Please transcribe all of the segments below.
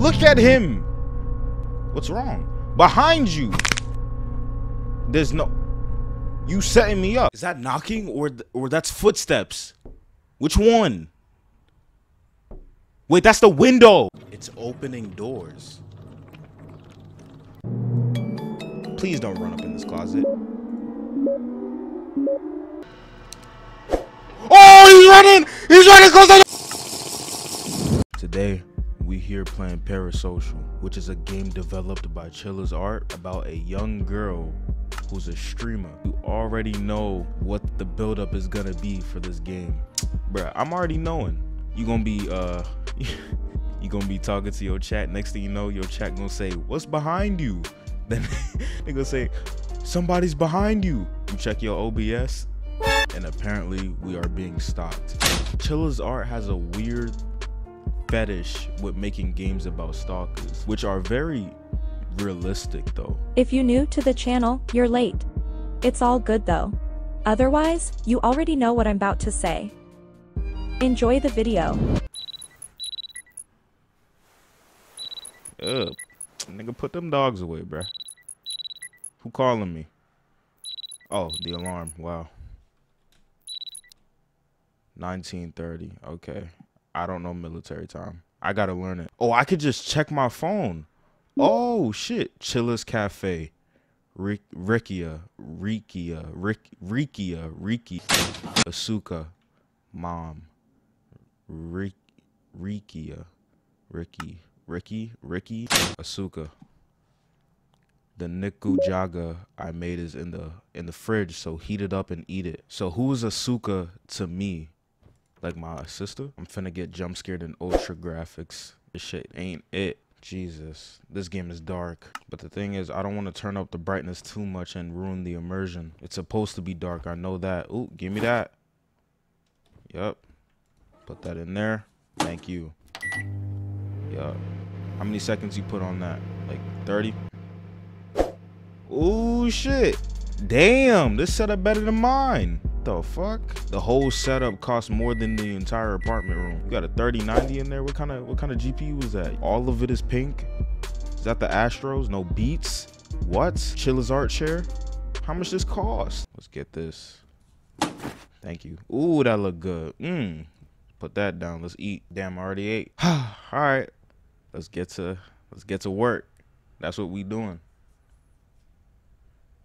Look at him. What's wrong? Behind you. There's no. You setting me up. Is that knocking or or that's footsteps? Which one? Wait, that's the window. It's opening doors. Please don't run up in this closet. Oh, he's running! He's running close to Today, we here playing Parasocial, which is a game developed by Chilla's Art about a young girl who's a streamer. You already know what the buildup is gonna be for this game. Bruh, I'm already knowing. You gonna be uh you gonna be talking to your chat. Next thing you know, your chat gonna say, What's behind you? Then they gonna say, Somebody's behind you. You check your OBS, and apparently we are being stopped. Chilla's Art has a weird fetish with making games about stalkers, which are very realistic though. If you're new to the channel, you're late. It's all good though. Otherwise, you already know what I'm about to say. Enjoy the video. Ugh. Nigga, put them dogs away, bruh. Who calling me? Oh, the alarm. Wow. 1930. Okay. I don't know military time. I gotta learn it. Oh, I could just check my phone. Oh shit. Chilla's Cafe. Rick Rikia. Rikia. Rikia. Riki. Asuka. Mom. Rick Rikia. Ricky. Ricky. Ricky. Asuka. The Nikujaga I made is in the in the fridge, so heat it up and eat it. So who is Asuka to me? Like my sister? I'm finna get jump scared in ultra graphics. This shit ain't it. Jesus, this game is dark. But the thing is, I don't want to turn up the brightness too much and ruin the immersion. It's supposed to be dark, I know that. Ooh, give me that. Yup. Put that in there. Thank you. Yup. How many seconds you put on that? Like 30? Ooh, shit. Damn, this setup better than mine. The fuck? The whole setup costs more than the entire apartment room. You got a 3090 in there. What kind of what kind of GPU is that? All of it is pink. Is that the Astros? No beats? What? Chilla's art chair? How much this cost? Let's get this. Thank you. Ooh, that look good. Mmm. Put that down. Let's eat. Damn, I already ate. All right. Let's get to let's get to work. That's what we doing.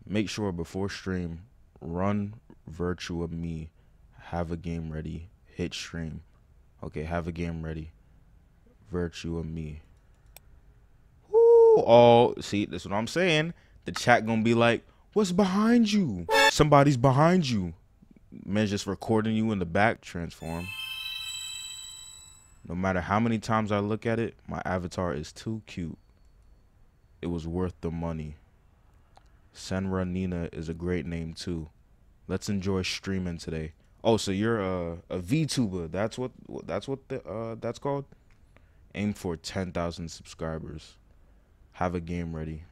Make sure before stream, run Virtua Me, have a game ready, hit stream. Okay, have a game ready. Virtua Me. Ooh, oh, see, that's what I'm saying. The chat gonna be like, what's behind you? Somebody's behind you. Man, just recording you in the back, transform. No matter how many times I look at it, my avatar is too cute. It was worth the money. Senra Nina is a great name too. Let's enjoy streaming today. Oh, so you're a a VTuber. That's what that's what the uh that's called. Aim for 10,000 subscribers. Have a game ready.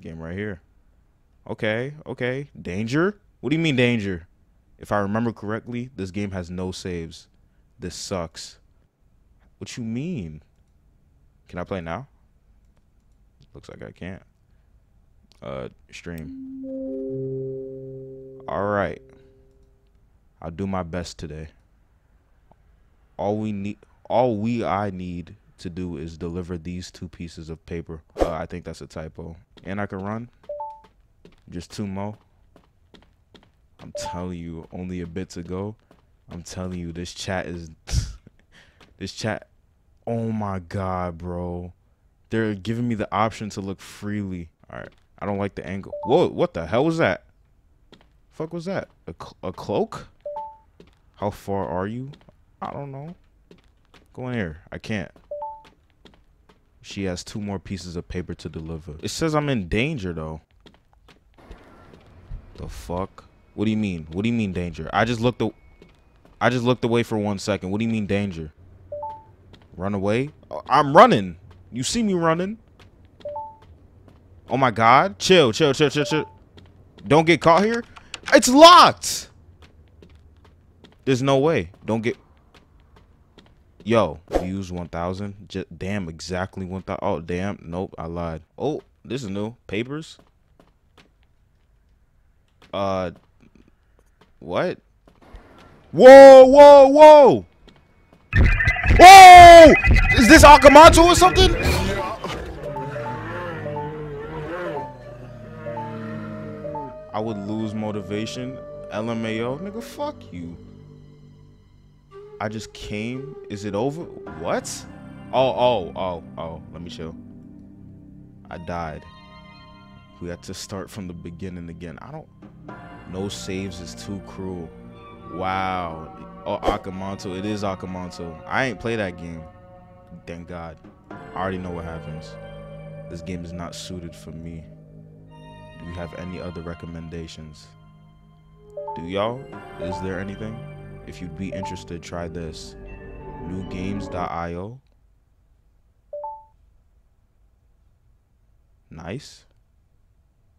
Game right here. Okay, okay. Danger? What do you mean danger? If I remember correctly, this game has no saves. This sucks. What you mean? Can I play now? Looks like I can't. Uh, stream. All right. I'll do my best today. All we need, all we I need to do is deliver these two pieces of paper. Uh, I think that's a typo. And I can run. Just two more. I'm telling you, only a bit to go. I'm telling you, this chat is, this chat. Oh my god, bro. They're giving me the option to look freely. All right. I don't like the angle. Whoa, what the hell was that? Fuck was that? A, cl a cloak? How far are you? I don't know. Go in here. I can't. She has two more pieces of paper to deliver. It says I'm in danger, though. The fuck? What do you mean? What do you mean danger? I just looked. I just looked away for one second. What do you mean danger? Run away? Uh, I'm running. You see me running? Oh my god. Chill, chill, chill, chill, chill. Don't get caught here. It's locked. There's no way. Don't get. Yo, views 1,000. J- damn, exactly 1,000. Oh, damn. Nope, I lied. Oh, this is new. Papers. Uh, what? Whoa, whoa, whoa! Whoa! Is this Aka Manto or something? I would lose motivation. LMAO, nigga, fuck you. I just came. Is it over? What? Oh, oh, oh, oh. Let me show. I died. We had to start from the beginning again. I don't. No saves is too cruel. Wow. Oh, Aka Manto. It is Aka Manto. I ain't play that game. Thank God. I already know what happens. This game is not suited for me. Do you have any other recommendations? Do y'all? Is there anything? If you'd be interested, try this. Newgames.io. Nice.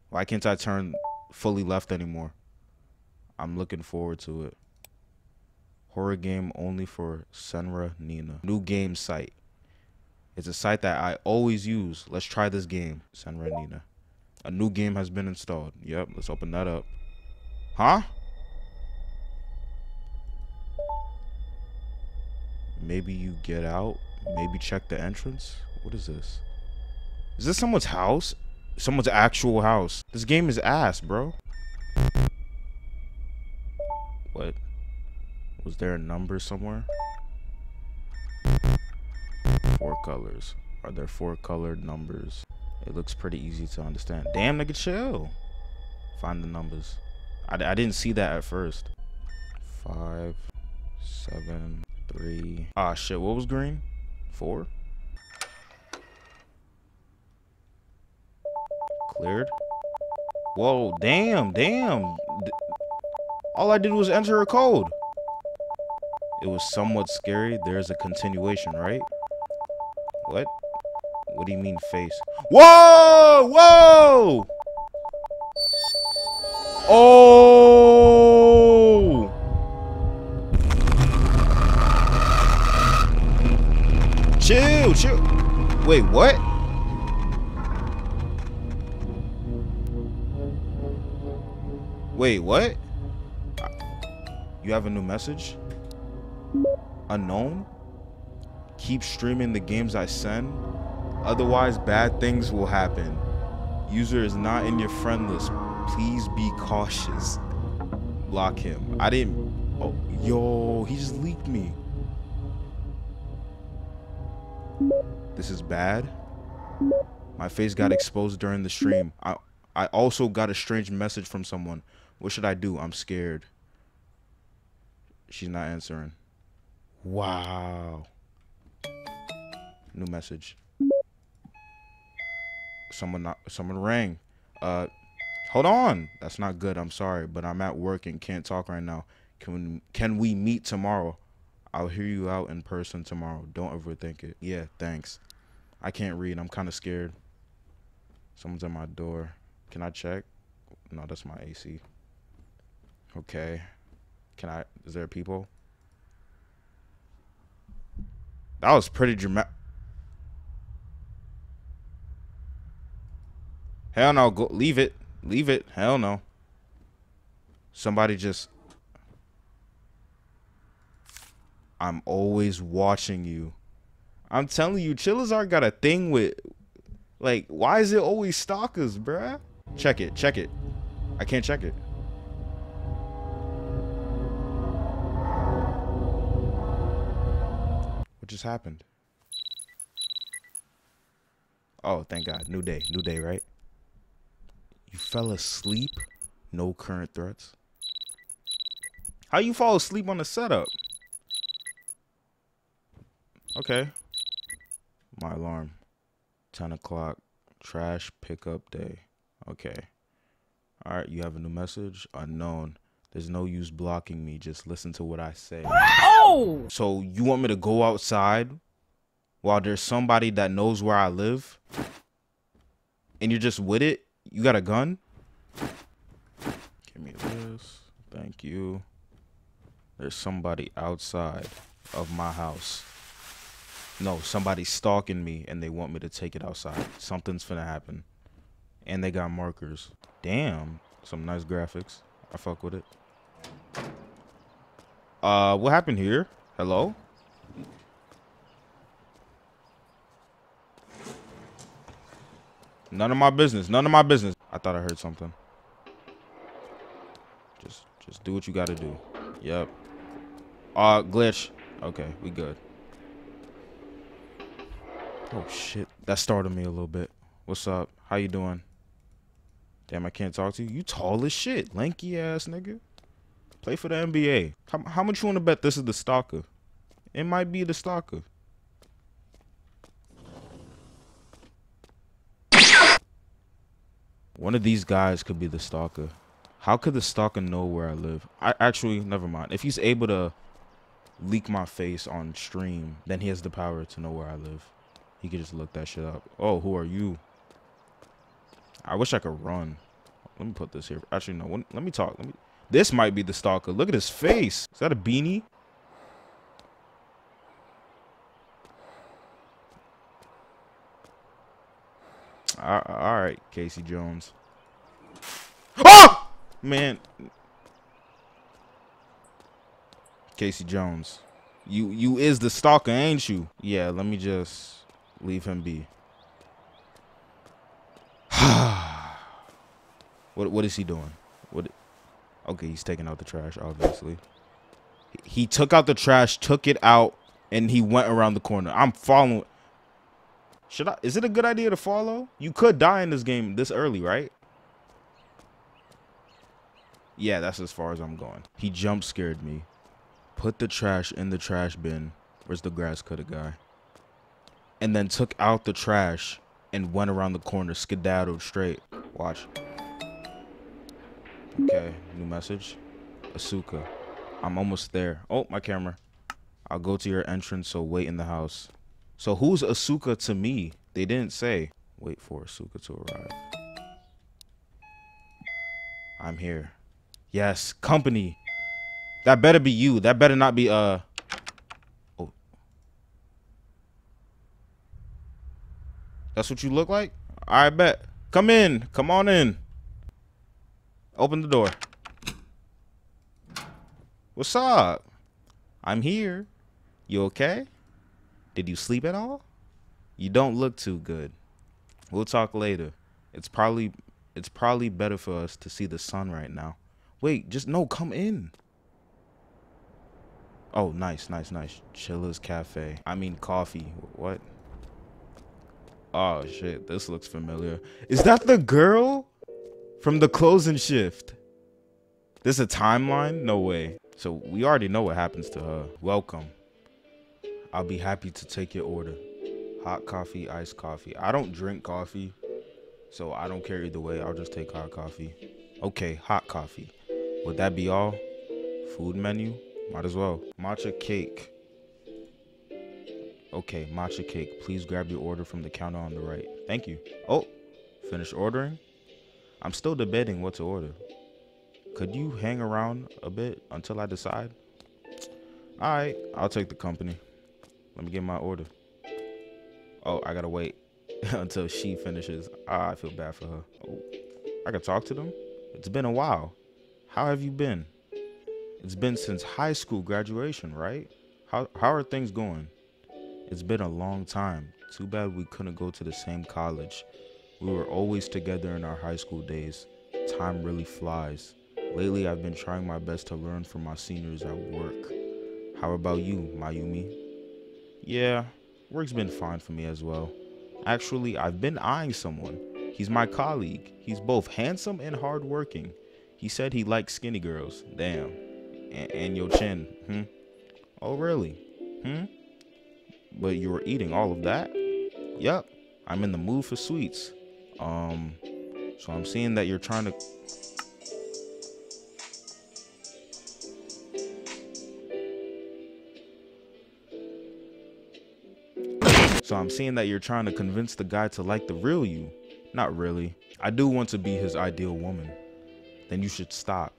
Why can't I turn fully left anymore? I'm looking forward to it. Horror game only for Senra Nina. New game site. It's a site that I always use. Let's try this game. Senra Nina. A new game has been installed. Yep, let's open that up. Huh? Maybe you get out. Maybe check the entrance. What is this? Is this someone's house? Someone's actual house. This game is ass, bro. What? Was there a number somewhere? Four colors. Are there four colored numbers? It looks pretty easy to understand. Damn, nigga, chill. Find the numbers. I, I didn't see that at first. Five, seven, three. Ah, shit. What was green? Four? Cleared. Whoa, damn, damn. All I did was enter a code. It was somewhat scary. There's a continuation, right? What? What do you mean face? Whoa! Whoa! Oh! Chill, chill. Wait, what? Wait, what? You have a new message? Unknown? Keep streaming the games I send. Otherwise, bad things will happen. User is not in your friend list. Please be cautious. Block him. I didn't. Oh, yo, he just leaked me. This is bad. My face got exposed during the stream. I I also got a strange message from someone. What should I do? I'm scared. She's not answering. Wow. New message. Someone not, someone rang. Uh hold on. That's not good. I'm sorry, but I'm at work and can't talk right now. Can we, can we meet tomorrow? I'll hear you out in person tomorrow. Don't overthink it. Yeah, thanks. I can't read. I'm kind of scared. Someone's at my door. Can I check? No, that's my AC. Okay. Can I? Is there people? That was pretty dramatic. Hell no. Go leave it. Leave it. Hell no. Somebody just. I'm always watching you. I'm telling you, Chilla's Art got a thing with. Like, why is it always stalkers, bruh? Check it. Check it. I can't check it. What just happened? Oh, thank God. New day. New day, right? You fell asleep? No current threats? How you fall asleep on the setup? Okay. My alarm. 10 o'clock. Trash pickup day. Okay. All right, you have a new message? Unknown. There's no use blocking me. Just listen to what I say. Oh! So you want me to go outside while there's somebody that knows where I live? And you're just with it? You got a gun? Give me this. Thank you. There's somebody outside of my house. No, somebody's stalking me and they want me to take it outside. Something's finna happen. And they got markers. Damn. Some nice graphics. I fuck with it. Uh, what happened here? Hello? None of my business. None of my business. I thought I heard something. Just just do what you gotta do. Yep. Uh glitch. Okay, we good. Oh shit. That startled me a little bit. What's up? How you doing? Damn, I can't talk to you. You tall as shit. Lanky ass nigga. Play for the NBA. How, how much you want to bet this is the stalker? It might be the stalker. One of these guys could be the stalker. How could the stalker know where I live? I actually never mind. If he's able to leak my face on stream, then he has the power to know where I live. He could just look that shit up. Oh, who are you? I wish I could run. Let me put this here. Actually, no. Let me talk. Let me. This might be the stalker. Look at his face. Is that a beanie? All right, Casey Jones. Oh! Man. Casey Jones. You you is the stalker, ain't you? Yeah, let me just leave him be. what what is he doing? What Okay, he's taking out the trash, obviously. He took out the trash, took it out, and he went around the corner. I'm following. Should I? Is it a good idea to follow? You could die in this game this early, right? Yeah, that's as far as I'm going. He jump scared me. Put the trash in the trash bin. Where's the grass cutter guy? And then took out the trash and went around the corner, skedaddled straight. Watch. Okay, new message. Asuka. I'm almost there. Oh, my camera. I'll go to your entrance, so wait in the house. So who's Asuka to me? They didn't say. Wait for Asuka to arrive. I'm here. Yes, company. That better be you. That better not be uh Oh. That's what you look like? I bet. Come in. Come on in. Open the door. What's up? I'm here. You okay? Did you sleep at all? You don't look too good. We'll talk later. It's probably it's probably better for us to see the sun right now. Wait, just no, come in. Oh, nice, nice, nice. Chilla's Cafe. I mean coffee. What? Oh shit, this looks familiar. Is that the girl from the closing shift? This a timeline? No way. So we already know what happens to her. Welcome. I'll be happy to take your order. Hot coffee, iced coffee. I don't drink coffee, so I don't care either way. I'll just take hot coffee. Okay, hot coffee. Would that be all? Food menu? Might as well. Matcha cake. Okay, matcha cake. Please grab your order from the counter on the right. Thank you. Oh, finish ordering? I'm still debating what to order. Could you hang around a bit until I decide? Alright, I'll take the company. Let me get my order. Oh, I gotta wait until she finishes. Ah, I feel bad for her. Oh, I can talk to them? It's been a while. How have you been? It's been since high school graduation, right? How how are things going? It's been a long time. Too bad we couldn't go to the same college. We were always together in our high school days. Time really flies. Lately, I've been trying my best to learn from my seniors at work. How about you, Mayumi? Yeah, work's been fine for me as well. Actually, I've been eyeing someone. He's my colleague. He's both handsome and hardworking. He said he likes skinny girls. Damn. And, and your chin. Hmm. Oh, really? Hmm. But you were eating all of that? Yup. I'm in the mood for sweets. Um. So I'm seeing that you're trying to. So I'm seeing that you're trying to convince the guy to like the real you. Not really. I do want to be his ideal woman then you should stop.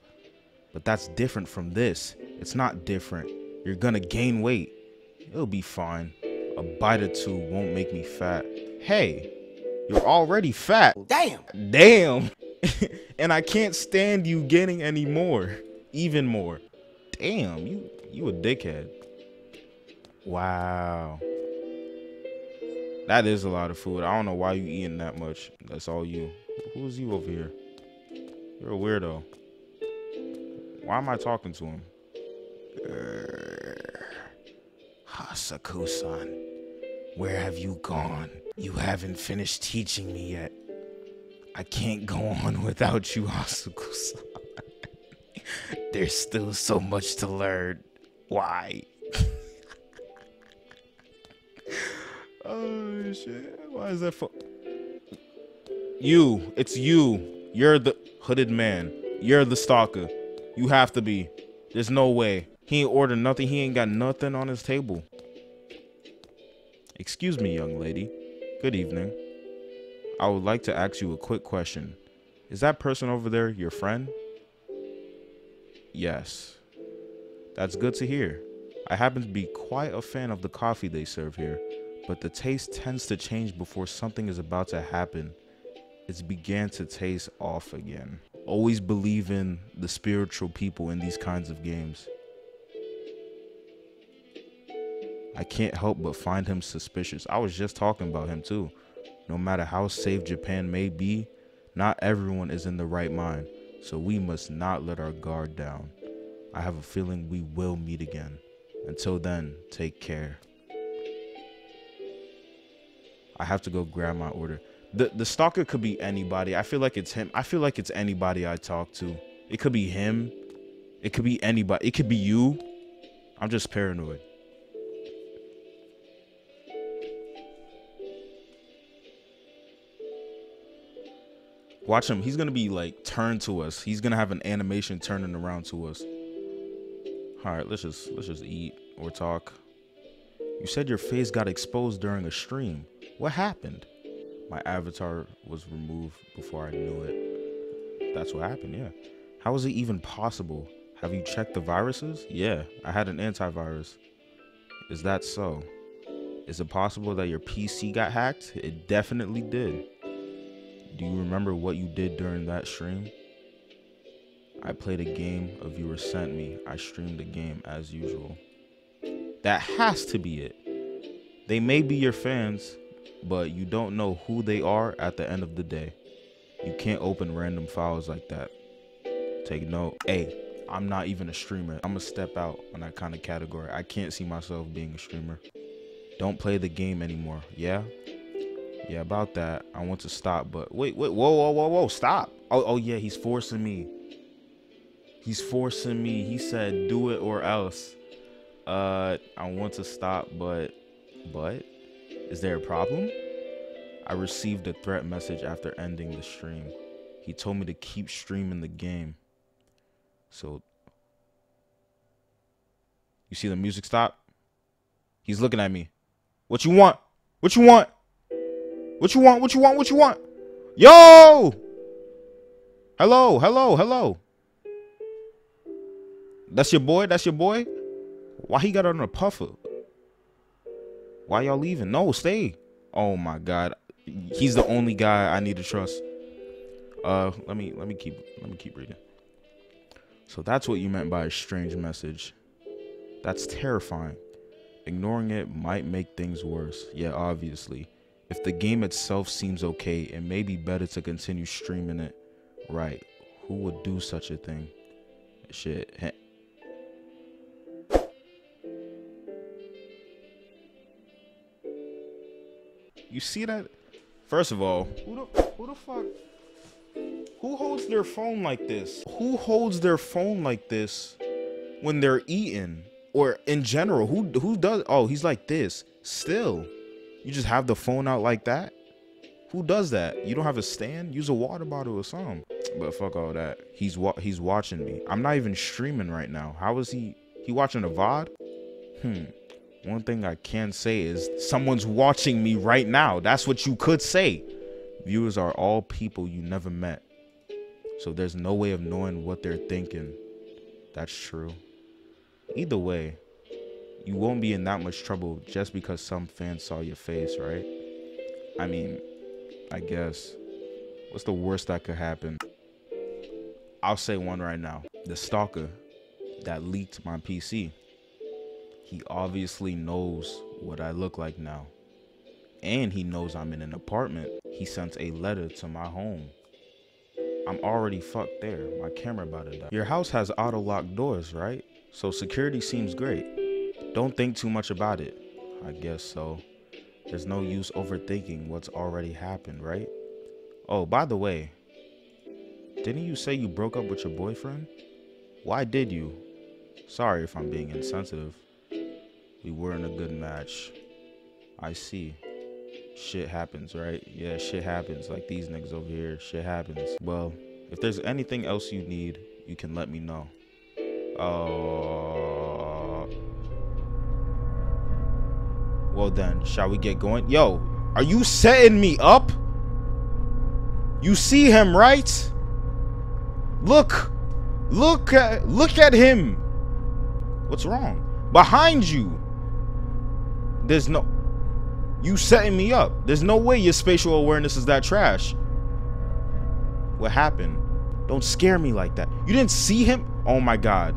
But that's different from this. It's not different. You're gonna gain weight. It'll be fine. A bite or two won't make me fat. Hey, you're already fat. Damn. Damn. and I can't stand you getting any more. Even more. Damn, you you a dickhead. Wow. That is a lot of food. I don't know why you eating that much. That's all you. Who's you over here? You're a weirdo. Why am I talking to him? Hasaku-san, where have you gone? You haven't finished teaching me yet. I can't go on without you, Hasaku-san. There's still so much to learn. Why? Shit! Why is that for? You, it's you. You're the hooded man. You're the stalker. You have to be. There's no way. He ain't ordered nothing. He ain't got nothing on his table. Excuse me, young lady. Good evening. I would like to ask you a quick question. Is that person over there your friend? Yes. That's good to hear. I happen to be quite a fan of the coffee they serve here, but the taste tends to change before something is about to happen. It's began to taste off again. Always believe in the spiritual people in these kinds of games. I can't help but find him suspicious. I was just talking about him too. No matter how safe Japan may be, not everyone is in the right mind, so we must not let our guard down. I have a feeling we will meet again. Until then, take care. I have to go grab my order. The the stalker could be anybody. I feel like it's him. I feel like it's anybody I talk to. It could be him. It could be anybody. It could be you. I'm just paranoid. Watch him. He's gonna be like turned to us. He's gonna have an animation turning around to us. All right, let's just let's just eat or talk. You said your face got exposed during a stream. What happened? My avatar was removed before I knew it. That's what happened, yeah. How is it even possible? Have you checked the viruses? Yeah, I had an antivirus. Is that so? Is it possible that your PC got hacked? It definitely did. Do you remember what you did during that stream? I played a game a viewer sent me. I streamed the game as usual. That has to be it. They may be your fans, but you don't know who they are at the end of the day. You can't open random files like that. Take note. Hey, I'm not even a streamer. I'm gonna step out on that kind of category. I can't see myself being a streamer. Don't play the game anymore. Yeah? Yeah, about that. I want to stop, but wait, wait, whoa, whoa, whoa, whoa, stop. Oh, oh yeah, he's forcing me. He's forcing me. He said, do it or else. Uh, I want to stop, but, but, is there a problem? I received a threat message after ending the stream. He told me to keep streaming the game. So, you see the music stop? He's looking at me. What you want? What you want? What you want? What you want? What you want? Yo! Hello, hello, hello. That's your boy? That's your boy? Why he got on a puffer? Why y'all leaving? No, stay. Oh my god. He's the only guy I need to trust. Uh let me let me keep let me keep reading. So that's what you meant by a strange message. That's terrifying. Ignoring it might make things worse. Yeah, obviously. If the game itself seems okay, it may be better to continue streaming it. Right. Who would do such a thing? Shit. You see that? First of all, who the who the fuck who holds their phone like this? Who holds their phone like this when they're eating? Or in general, who who does oh he's like this. Still. You just have the phone out like that? Who does that? You don't have a stand? Use a water bottle or something. But fuck all that. He's wa- he's watching me. I'm not even streaming right now. How is he? He watching a VOD? Hmm. One thing I can say is someone's watching me right now. That's what you could say. Viewers are all people you never met. So there's no way of knowing what they're thinking. That's true. Either way, you won't be in that much trouble just because some fans saw your face, right? I mean, I guess. What's the worst that could happen? I'll say one right now. The stalker that leaked my PC. He obviously knows what I look like now. And he knows I'm in an apartment. He sent a letter to my home. I'm already fucked there. My camera about to die. Your house has auto lock doors, right? So security seems great. Don't think too much about it. I guess so. There's no use overthinking what's already happened, right? Oh, by the way, didn't you say you broke up with your boyfriend? Why did you? Sorry if I'm being insensitive. We weren't a good match. I see. Shit happens, right? Yeah, shit happens. Like these niggas over here, shit happens. Well, if there's anything else you need, you can let me know. Uh. Well then, shall we get going? Yo, are you setting me up? You see him, right? Look. Look at look at him. What's wrong? Behind you. There's no you setting me up. There's no way your spatial awareness is that trash. What happened? Don't scare me like that. You didn't see him? Oh my god.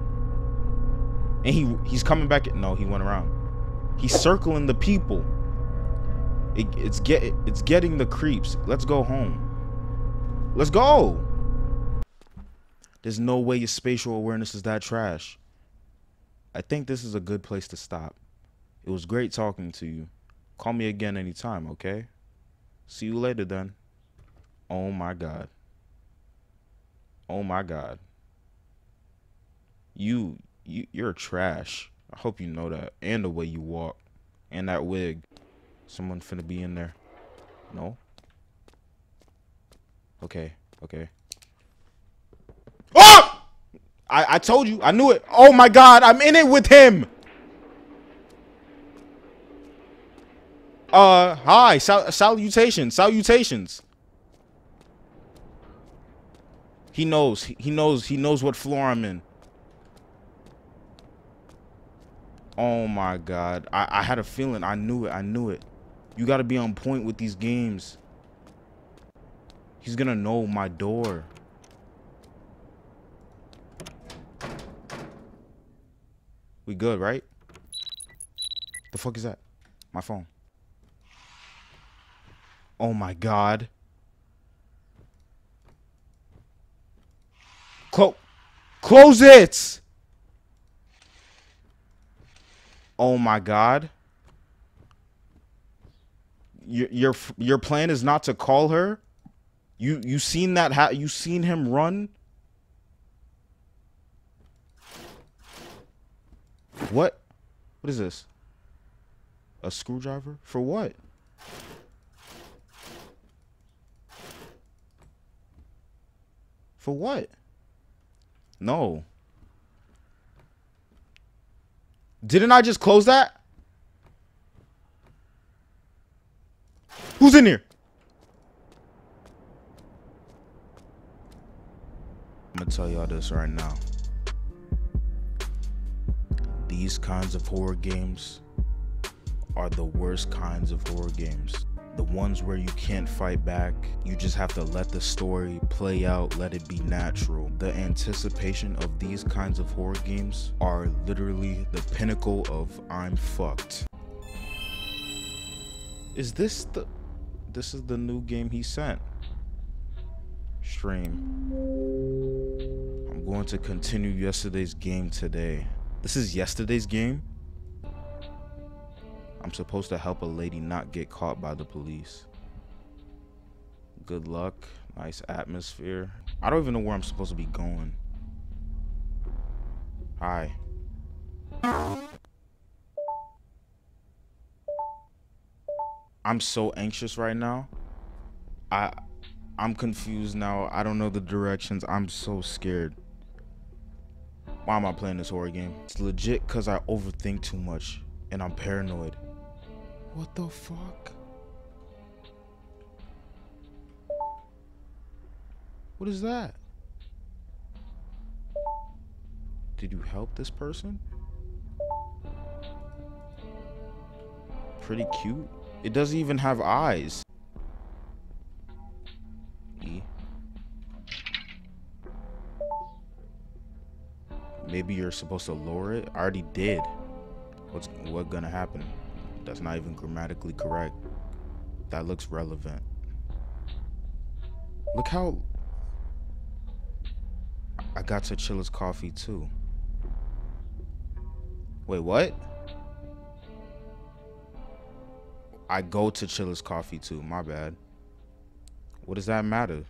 And he he's coming back. No, he went around. He's circling the people. It, it's get it's getting the creeps. Let's go home. Let's go. There's no way your spatial awareness is that trash. I think this is a good place to stop. It was great talking to you. Call me again anytime, okay? See you later then. Oh my god. Oh my god. You you you're trash. I hope you know that. And the way you walk. And that wig. Someone finna be in there. No? Okay, okay. Oh! I, I told you. I knew it. Oh my god, I'm in it with him. Uh, hi. Sal salutations. Salutations. He knows. He knows. He knows what floor I'm in. Oh my god. I, I had a feeling. I knew it. I knew it. You got to be on point with these games. He's to know my door. We good, right? The fuck is that? My phone. Oh my god. Close. Close it. Oh my god. Your your your plan is not to call her? You you seen that ha you seen him run? What? What is this? A screwdriver? For what? For what? No. Didn't I just close that? Who's in here? I'm gonna tell y'all this right now these kinds of horror games are the worst kinds of horror games. The ones where you can't fight back, you just have to let the story play out, let it be natural. The anticipation of these kinds of horror games are literally the pinnacle of I'm fucked. Is this the this is the new game he sent? Stream. I'm going to continue yesterday's game today. This is yesterday's game. I'm supposed to help a lady not get caught by the police. Good luck. Nice atmosphere. I don't even know where I'm supposed to be going. Hi. I'm so anxious right now. I I'm confused now. I don't know the directions. I'm so scared. Why am I playing this horror game? It's legit because I overthink too much and I'm paranoid. What the fuck? What is that? Did you help this person? pretty cute. It doesn't even have eyes. Maybe you're supposed to lower it. I already did. What's what gonna happen? That's not even grammatically correct. That looks relevant. Look how I got to Chilla's coffee too. Wait, what? I go to Chilla's coffee too. My bad. What does that matter?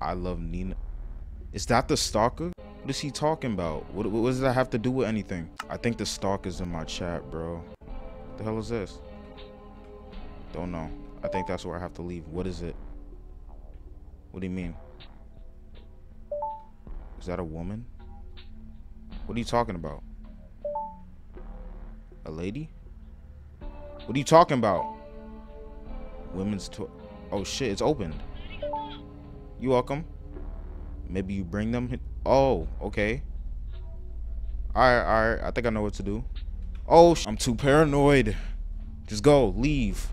I love Nina. Is that the stalker? What is he talking about? What, what does that have to do with anything? I think the stalk is in my chat, bro. What the hell is this? Don't know. I think that's where I have to leave. What is it? What do you mean? Is that a woman? What are you talking about? A lady? What are you talking about? Women's to Oh shit, it's opened. You welcome. Maybe you bring them. Oh, okay. Alright, alright. I think I know what to do. Oh, I'm too paranoid. Just go. Leave.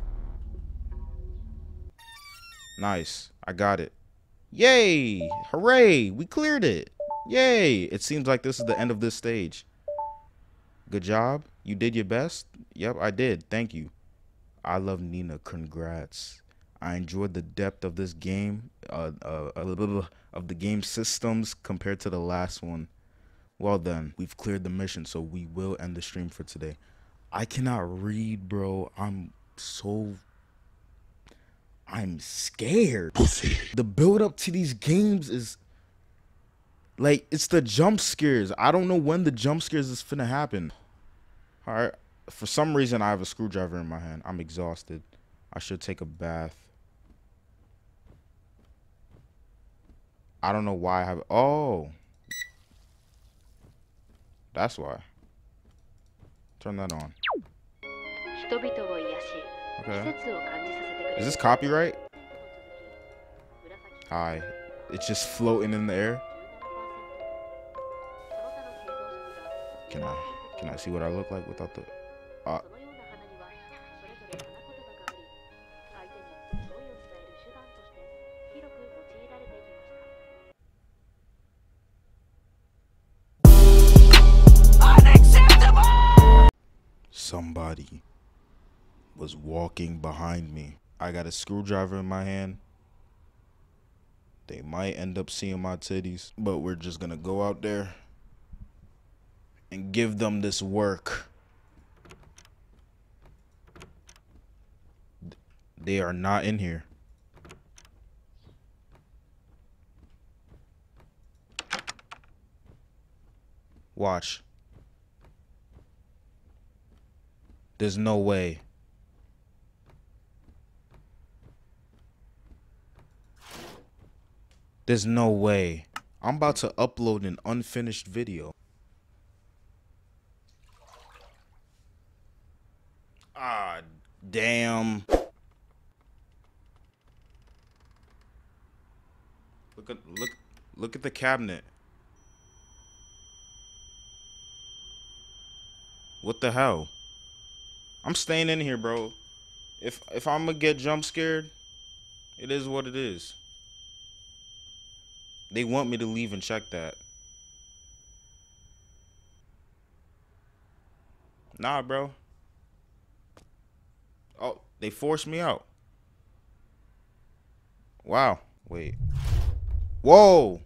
Nice. I got it. Yay! Hooray! We cleared it. Yay! It seems like this is the end of this stage. Good job. You did your best. Yep, I did. Thank you. I love Nina. Congrats. I enjoyed the depth of this game, uh, uh, a little of the game systems compared to the last one. Well then, we've cleared the mission, so we will end the stream for today. I cannot read, bro. I'm so I'm scared. Pussy. The build up to these games is like it's the jump scares. I don't know when the jump scares is finna happen. All right. For some reason, I have a screwdriver in my hand. I'm exhausted. I should take a bath. I don't know why I have. Oh. That's why. Turn that on. Okay. Is this copyright? Hi. It's just floating in the air. Can I can I see what I look like without the uh, Was walking behind me. I got a screwdriver in my hand. They might end up seeing my titties, but we're just gonna go out there and give them this work. They are not in here. Watch. There's no way. There's no way. I'm about to upload an unfinished video. Ah, damn. Look at look look at the cabinet. What the hell? I'm staying in here, bro. If if I'm gonna get jump scared, it is what it is. They want me to leave and check that. Nah, bro. Oh, they forced me out. Wow. Wait. Whoa.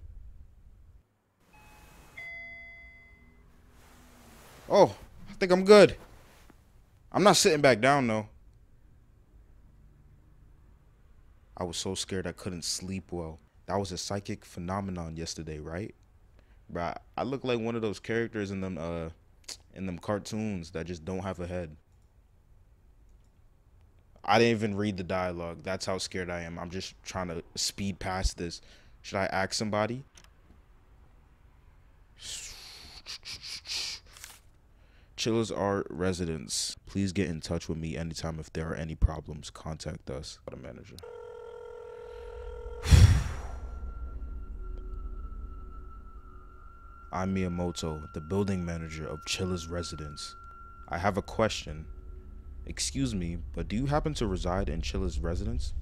Oh, I think I'm good. I'm not sitting back down though. I was so scared I couldn't sleep well. That was a psychic phenomenon yesterday, right? Bro, I look like one of those characters in them uh in them cartoons that just don't have a head. I didn't even read the dialogue. That's how scared I am. I'm just trying to speed past this. Should I ask somebody? Chilla's Art Residence. Please get in touch with me anytime if there are any problems. Contact us. Manager. I'm Miyamoto, the building manager of Chilla's Residence. I have a question. Excuse me, but do you happen to reside in Chilla's residence?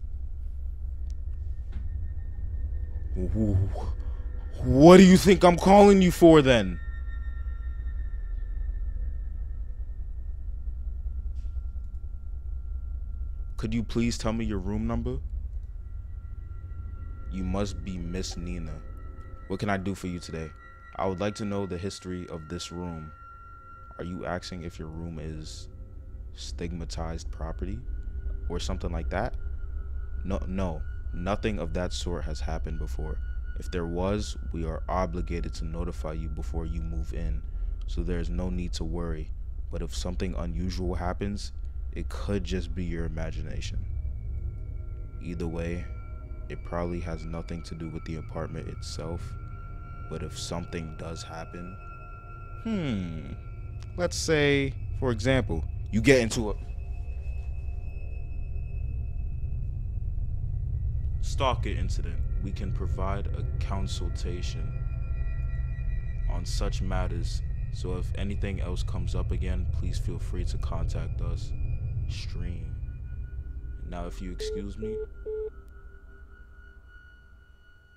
What do you think I'm calling you for then? Could you please tell me your room number? You must be Miss Nina. What can I do for you today? I would like to know the history of this room. Are you asking if your room is stigmatized property or something like that? No, no, nothing of that sort has happened before. If there was, we are obligated to notify you before you move in, so there's no need to worry. But if something unusual happens, it could just be your imagination. Either way, it probably has nothing to do with the apartment itself. But if something does happen, hmm, let's say, for example, you get into a stalker incident, we can provide a consultation on such matters. So if anything else comes up again, please feel free to contact us. Stream. Now, if you excuse me,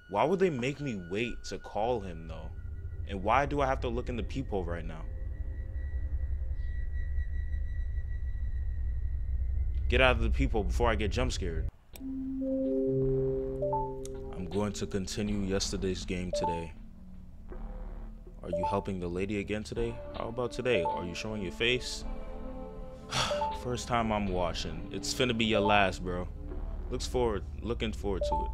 why would they make me wait to call him though? And why do I have to look in the peephole right now? Get out of the people before I get jump scared. I'm going to continue yesterday's game today. Are you helping the lady again today? How about today? Are you showing your face? First time I'm watching. It's finna be your last, bro. Looks forward, looking forward to it.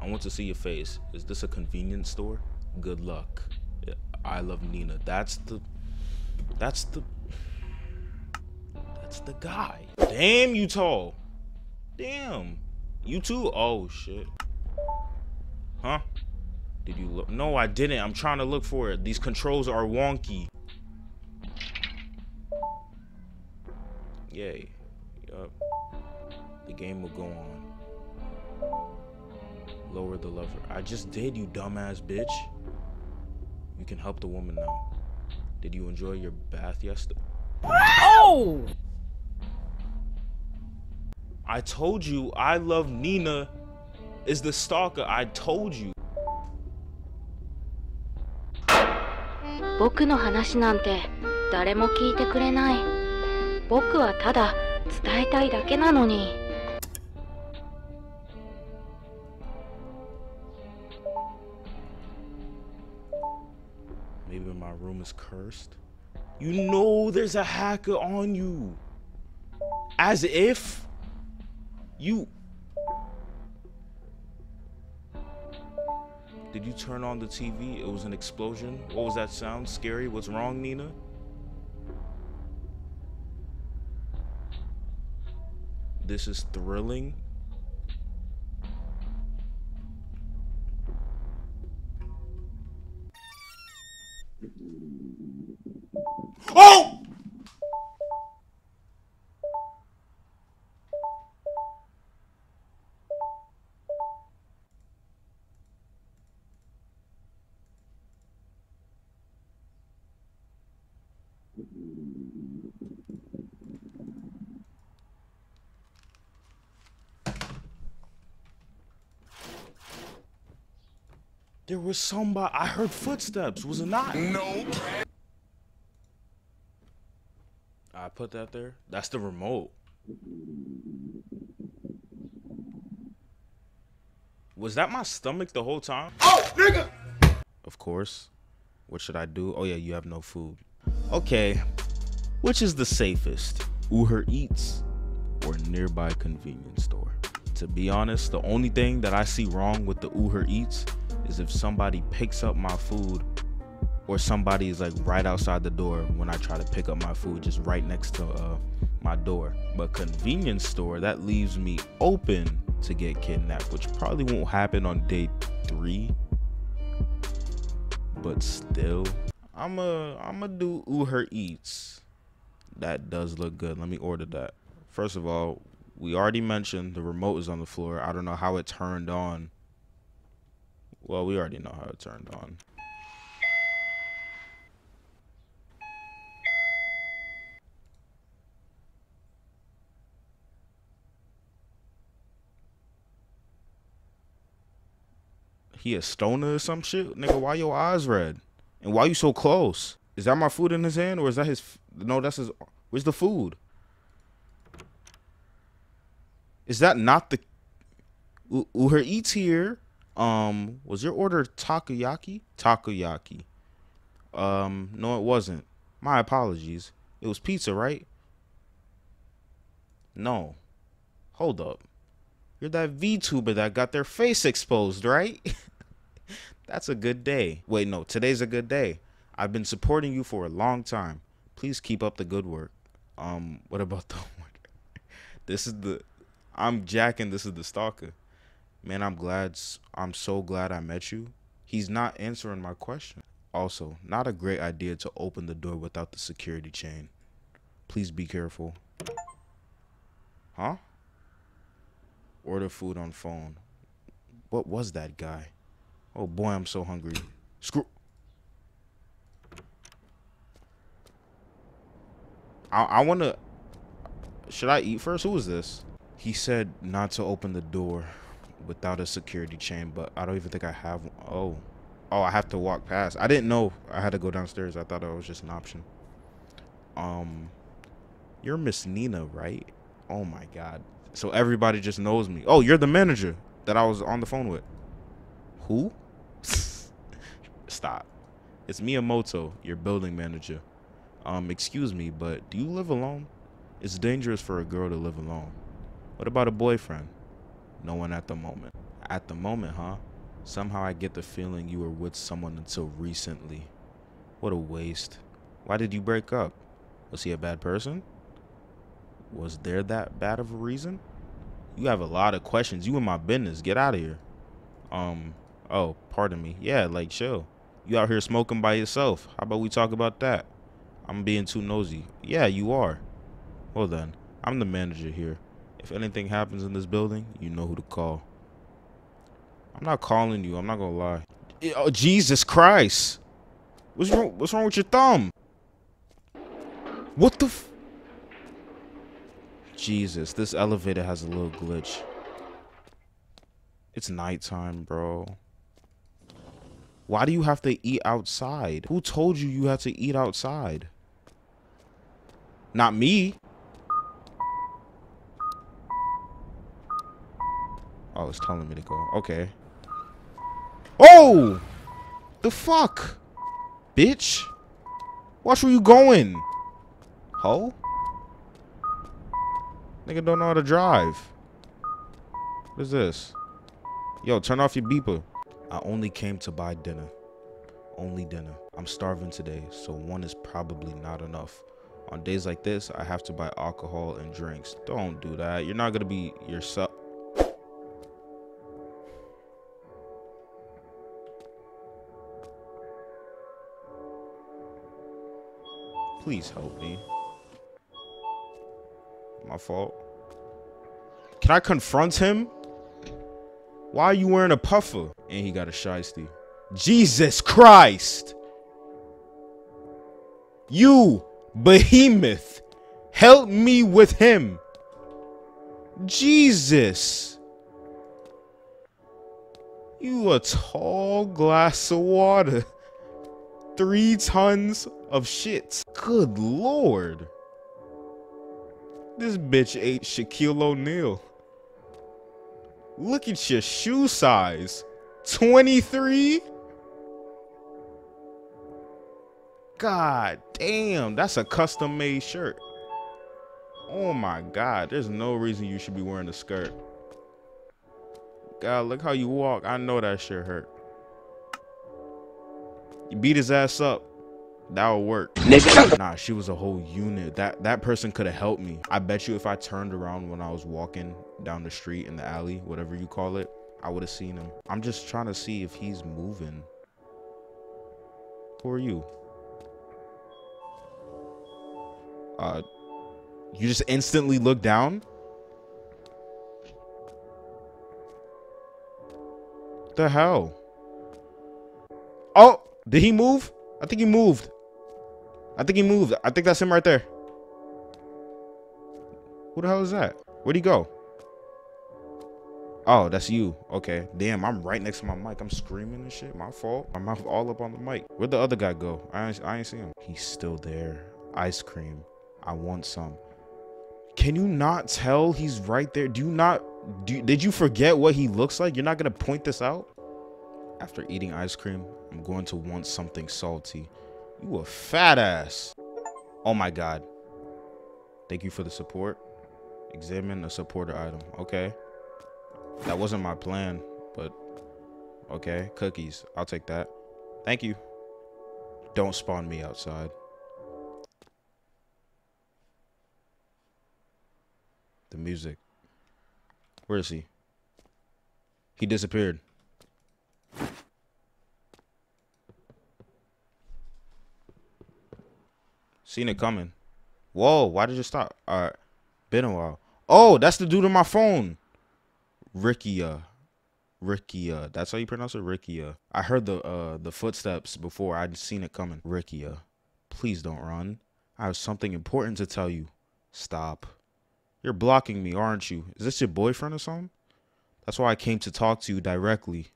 I want to see your face. Is this a convenience store? Good luck. I love Nina. That's the, that's the, that's the guy. Damn, you tall. Damn. You too? Oh, shit. Huh? Did you look? No, I didn't. I'm trying to look for it. These controls are wonky. Yay. Yup. The game will go on. Lower the lever. I just did, you dumbass bitch. You can help the woman now. Did you enjoy your bath yesterday? Oh! I told you I love Nina is the stalker. I told you. 僕の話なんて誰も聞いてくれない 僕はただ伝えたいだけなのに Maybe my room is cursed. You know there's a hacker on you. As if you Did you turn on the TV? It was an explosion. What was that sound? Scary? What's wrong, Nina? This is thrilling. Oh! There was somebody. I heard footsteps. Was it not? No. I put that there. That's the remote. Was that my stomach the whole time? Oh, nigga! Of course. What should I do? Oh, yeah, you have no food. Okay. Which is the safest? Uber Eats or nearby convenience store? To be honest, the only thing that I see wrong with the Uber Eats is if somebody picks up my food or somebody is like right outside the door when I try to pick up my food, just right next to uh, my door. But convenience store that leaves me open to get kidnapped, which probably won't happen on day three. But still, I'm a I'm gonna do Uber Eats. That does look good. Let me order that. First of all, we already mentioned the remote is on the floor. I don't know how it turned on. Well, we already know how it turned on. He a stoner or some shit? Nigga, why your eyes red? And why you so close? Is that my food in his hand or is that his... no, that's his... Where's the food? Is that not the... Uber eats here. Um, was your order takoyaki? Takoyaki. Um, no, it wasn't. My apologies. It was pizza, right? No. Hold up. You're that VTuber that got their face exposed, right? That's a good day. Wait, no, today's a good day. I've been supporting you for a long time. Please keep up the good work. Um, what about the? This is the I'm jacking this is the stalker. Man, I'm glad I'm so glad I met you. He's not answering my question. Also, not a great idea to open the door without the security chain. Please be careful. Huh? Order food on phone. What was that guy? Oh boy, I'm so hungry. Screw. I I want to. Should I eat first? Who is this? He said not to open the door without a security chain, but I don't even think I have. Oh, oh, I have to walk past. I didn't know I had to go downstairs. I thought it was just an option. Um, you're Miss Nina, right? Oh my God. So everybody just knows me. Oh, you're the manager that I was on the phone with. Who? Stop. It's Miyamoto, your building manager. Um, excuse me, but do you live alone? It's dangerous for a girl to live alone. What about a boyfriend? No one at the moment. At the moment, huh? Somehow I get the feeling you were with someone until recently. What a waste. Why did you break up? Was he a bad person? Was there that bad of a reason? You have a lot of questions. You in my business. Get out of here. Um, oh, pardon me. Yeah, like chill. You out here smoking by yourself. How about we talk about that? I'm being too nosy. Yeah, you are. Well then, I'm the manager here. If anything happens in this building, you know who to call. I'm not calling you. I'm not gonna lie. Oh Jesus Christ! What's wrong? What's wrong with your thumb? What the? Jesus, this elevator has a little glitch. It's nighttime, bro. Why do you have to eat outside? Who told you you had to eat outside? Not me. Oh, it's telling me to go. Okay. Oh! The fuck? Bitch? Watch where you going. Ho? Nigga don't know how to drive. What is this? Yo, turn off your beeper. I only came to buy dinner. Only dinner. I'm starving today, so one is probably not enough. On days like this, I have to buy alcohol and drinks. Don't do that. You're not gonna be yourself. Please help me. My fault. Can I confront him? Why are you wearing a puffer? And he got a shiesty. Jesus Christ! You, behemoth, help me with him. Jesus. You a tall glass of water. Three tons of shit. Good lord. This bitch ate Shaquille O'Neal. Look at your shoe size. 23? God damn, that's a custom made shirt. Oh my god, there's no reason you should be wearing a skirt. God, look how you walk. I know that shit hurt. You beat his ass up. That would work. Nah, she was a whole unit. That that person could have helped me. I bet you if I turned around when I was walking down the street in the alley, whatever you call it, I would have seen him. I'm just trying to see if he's moving. Who are you? Uh you just instantly look down? The hell? Oh, did he move? I think he moved. I think he moved. I think that's him right there. Who the hell is that? Where'd he go? Oh, that's you. Okay. Damn, I'm right next to my mic. I'm screaming and shit. My fault. My mouth all up on the mic. Where'd the other guy go? I ain't, I ain't see him. He's still there. Ice cream. I want some. Can you not tell he's right there? Do you not do did you forget what he looks like? You're not gonna point this out? After eating ice cream, I'm going to want something salty. You a fat ass. Oh my god. Thank you for the support. Examine a supporter item. Okay. That wasn't my plan, but okay. Cookies. I'll take that. Thank you. Don't spawn me outside. The music. Where is he? He disappeared. Seen it coming. Whoa, why did you stop? Alright. Been a while. Oh, that's the dude on my phone. Rickia. Rickia. That's how you pronounce it? Rickia. I heard the uh the footsteps before. I'd seen it coming. Rickia. Please don't run. I have something important to tell you. Stop. You're blocking me, aren't you? Is this your boyfriend or something? That's why I came to talk to you directly.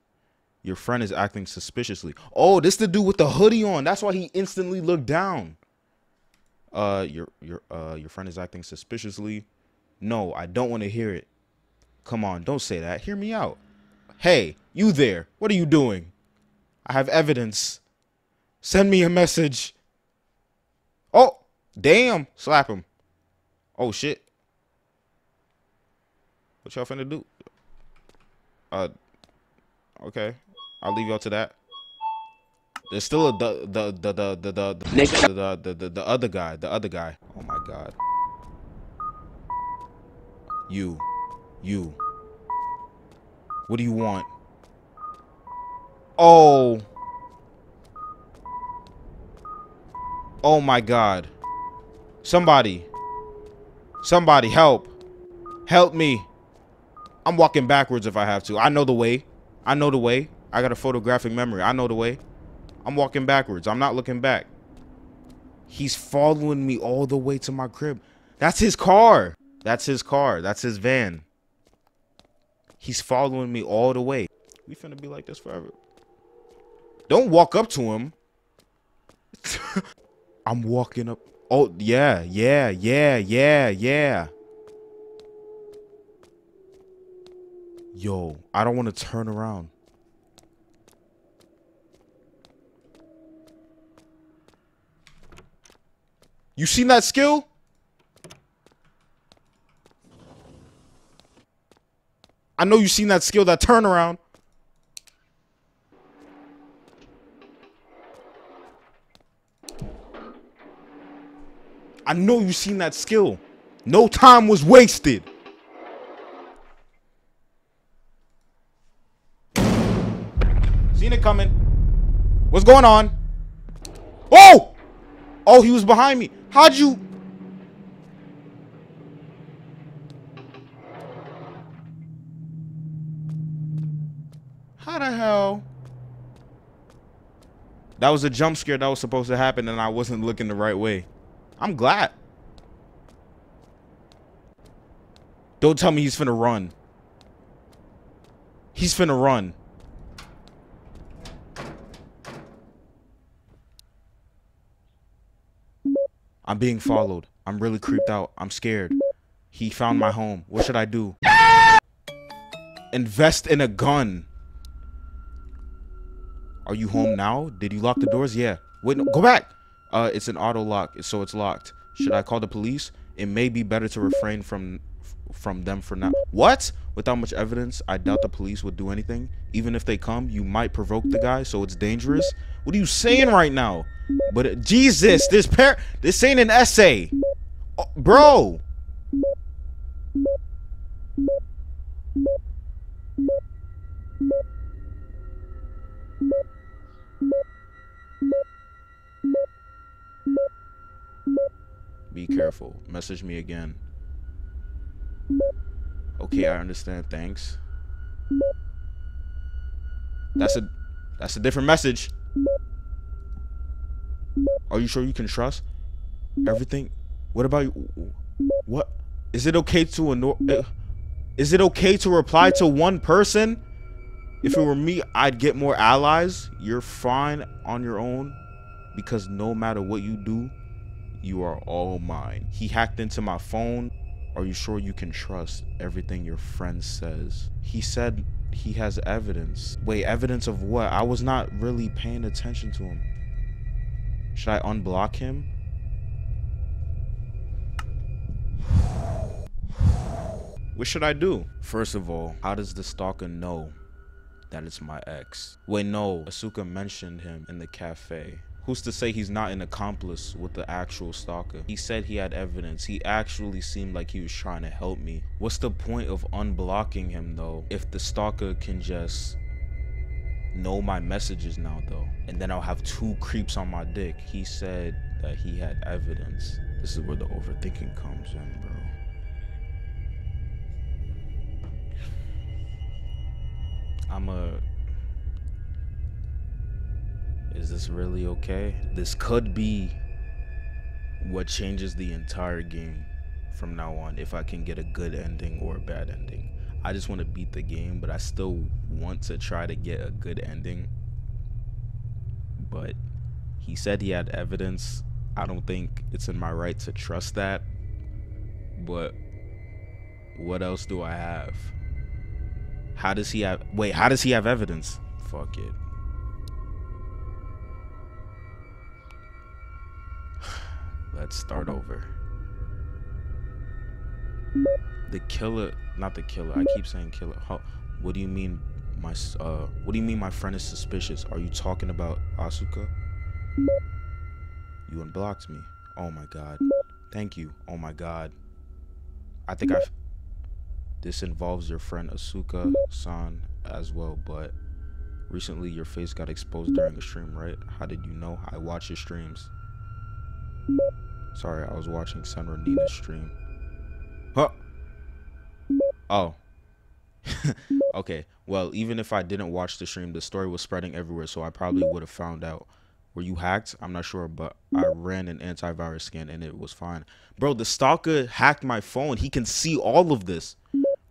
Your friend is acting suspiciously. Oh, this the dude with the hoodie on. That's why he instantly looked down. Uh, your your uh your friend is acting suspiciously. No, I don't want to hear it. Come on, don't say that. Hear me out. Hey, you there? What are you doing? I have evidence. Send me a message. Oh, damn. Slap him. Oh shit. What y'all finna do? Uh, okay. I'll leave y'all to that. There's still a the the the the the the the, the, the, the, the other guy. The other guy. Oh my god. You. You. What do you want? Oh. Oh my god. Somebody. Somebody help. Help me. I'm walking backwards if I have to. I know the way. I know the way. I got a photographic memory. I know the way. I'm walking backwards. I'm not looking back. He's following me all the way to my crib. That's his car. That's his car. That's his van. He's following me all the way. We finna be like this forever. Don't walk up to him. I'm walking up. Oh, yeah, yeah, yeah, yeah, yeah. Yo, I don't want to turn around. You seen that skill? I know you seen that skill, that turnaround. I know you seen that skill. No time was wasted. Seen it coming. What's going on? Oh! Oh, he was behind me. How'd you... How the hell? That was a jump scare that was supposed to happen and I wasn't looking the right way. I'm glad. Don't tell me he's finna run. He's finna run. I'm being followed. I'm really creeped out. I'm scared. He found my home. What should I do? Invest in a gun. Are you home now? Did you lock the doors? Yeah. Wait, no, go back. Uh, it's an auto lock, so it's locked. Should I call the police? It may be better to refrain from from them for now. What? Without much evidence, I doubt the police would do anything. Even if they come, you might provoke the guy, so it's dangerous. What are you saying right now? But Jesus, this pair, this ain't an essay, oh, bro. Be careful. Message me again. Okay, I understand. Thanks. That's a that's a different message. Are you sure you can trust everything? What about you? What is it okay to ignore? Uh, Is it okay to reply to one person? If it were me, I'd get more allies. You're fine on your own because no matter what you do, you are all mine. He hacked into my phone. Are you sure you can trust everything your friend says? He said he has evidence. Wait, evidence of what? I was not really paying attention to him. Should I unblock him? What should I do? First of all, how does the stalker know that it's my ex? Wait, no. Asuka mentioned him in the cafe. Who's to say he's not an accomplice with the actual stalker? He said he had evidence. He actually seemed like he was trying to help me. What's the point of unblocking him though if the stalker can just know my messages now though? And then I'll have two creeps on my dick. He said that he had evidence. This is where the overthinking comes in, bro. I'm a is this really okay? This could be what changes the entire game from now on if I can get a good ending or a bad ending. I just want to beat the game, but I still want to try to get a good ending. But he said he had evidence. I don't think it's in my right to trust that. But what else do I have? How does he have wait, how does he have evidence? Fuck it. Let's start over. The killer, not the killer. I keep saying killer. How, what do you mean my uh what do you mean my friend is suspicious? Are you talking about Asuka? You unblocked me. Oh my god. Thank you. Oh my god. I think I this involves your friend Asuka san as well, but recently your face got exposed during a stream, right? How did you know? I watch your streams. Sorry, I was watching Senra Nina's stream. Huh. Oh. okay. Well, even if I didn't watch the stream, the story was spreading everywhere, so I probably would have found out. Were you hacked? I'm not sure, but I ran an antivirus scan and it was fine. Bro, the stalker hacked my phone. He can see all of this.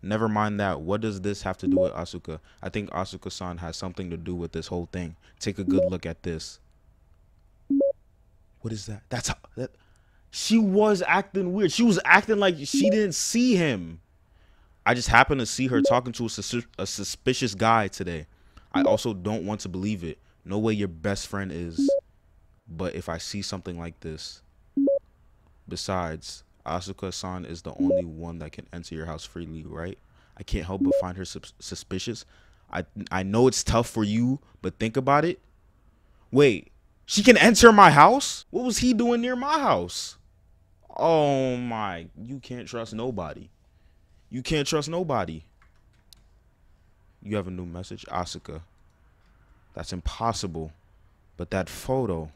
Never mind that. What does this have to do with Asuka? I think Asuka-san has something to do with this whole thing. Take a good look at this. What is that? That's how, that she was acting weird. She was acting like she didn't see him. I just happened to see her talking to a, sus a suspicious guy today. I also don't want to believe it. No way your best friend is. But if I see something like this, besides, Asuka-san is the only one that can enter your house freely, right? I can't help but find her suspicious. I I know it's tough for you, but think about it. Wait, she can enter my house? What was he doing near my house? Oh my, you can't trust nobody. You can't trust nobody. You have a new message, Asuka. That's impossible. But that photo,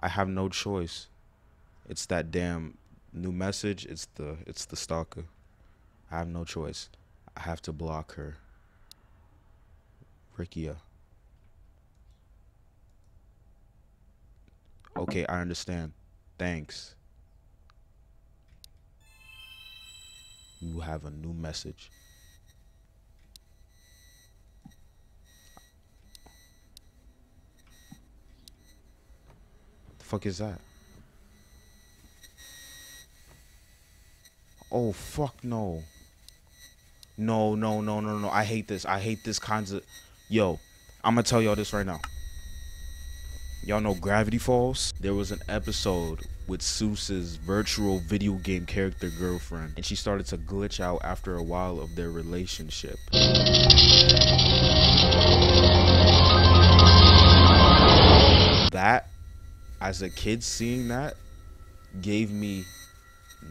I have no choice. It's that damn new message. It's the it's the stalker. I have no choice. I have to block her. Rikia. Okay, I understand. Thanks. You have a new message. The fuck is that? Oh fuck no. No, no, no, no, no. I hate this. I hate this kinds of Yo, I'm gonna tell y'all this right now. Y'all know Gravity Falls? There was an episode with Soos's virtual video game character girlfriend, and she started to glitch out after a while of their relationship. That, as a kid seeing that, gave me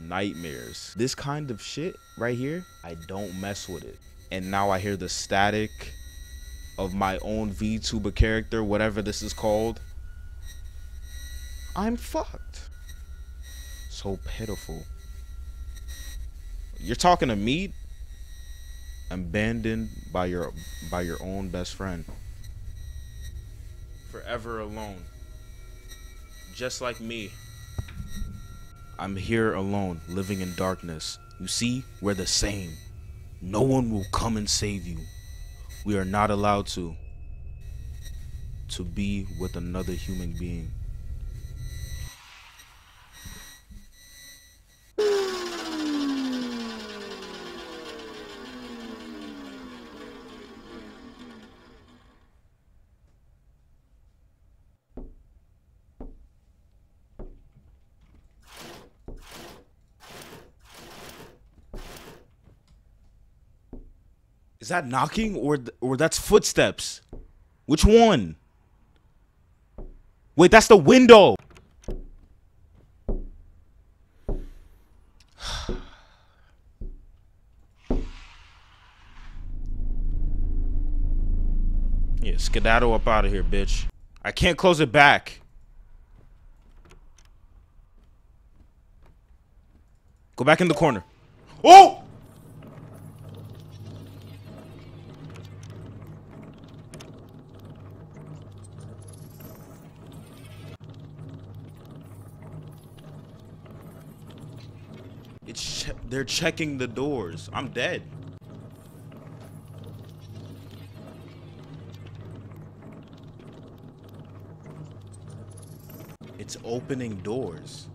nightmares. This kind of shit right here, I don't mess with it. And now I hear the static of my own VTuber character, whatever this is called. I'm fucked. So pitiful. You're talking to me abandoned by your by your own best friend. Forever alone. Just like me. I'm here alone, living in darkness. You see, we're the same. No one will come and save you. We are not allowed to. To be with another human being. Is that knocking or or that's footsteps? Which one? Wait, that's the window. yeah, skedaddle up out of here, bitch. I can't close it back. Go back in the corner. Oh! They're checking the doors. I'm dead. It's opening doors.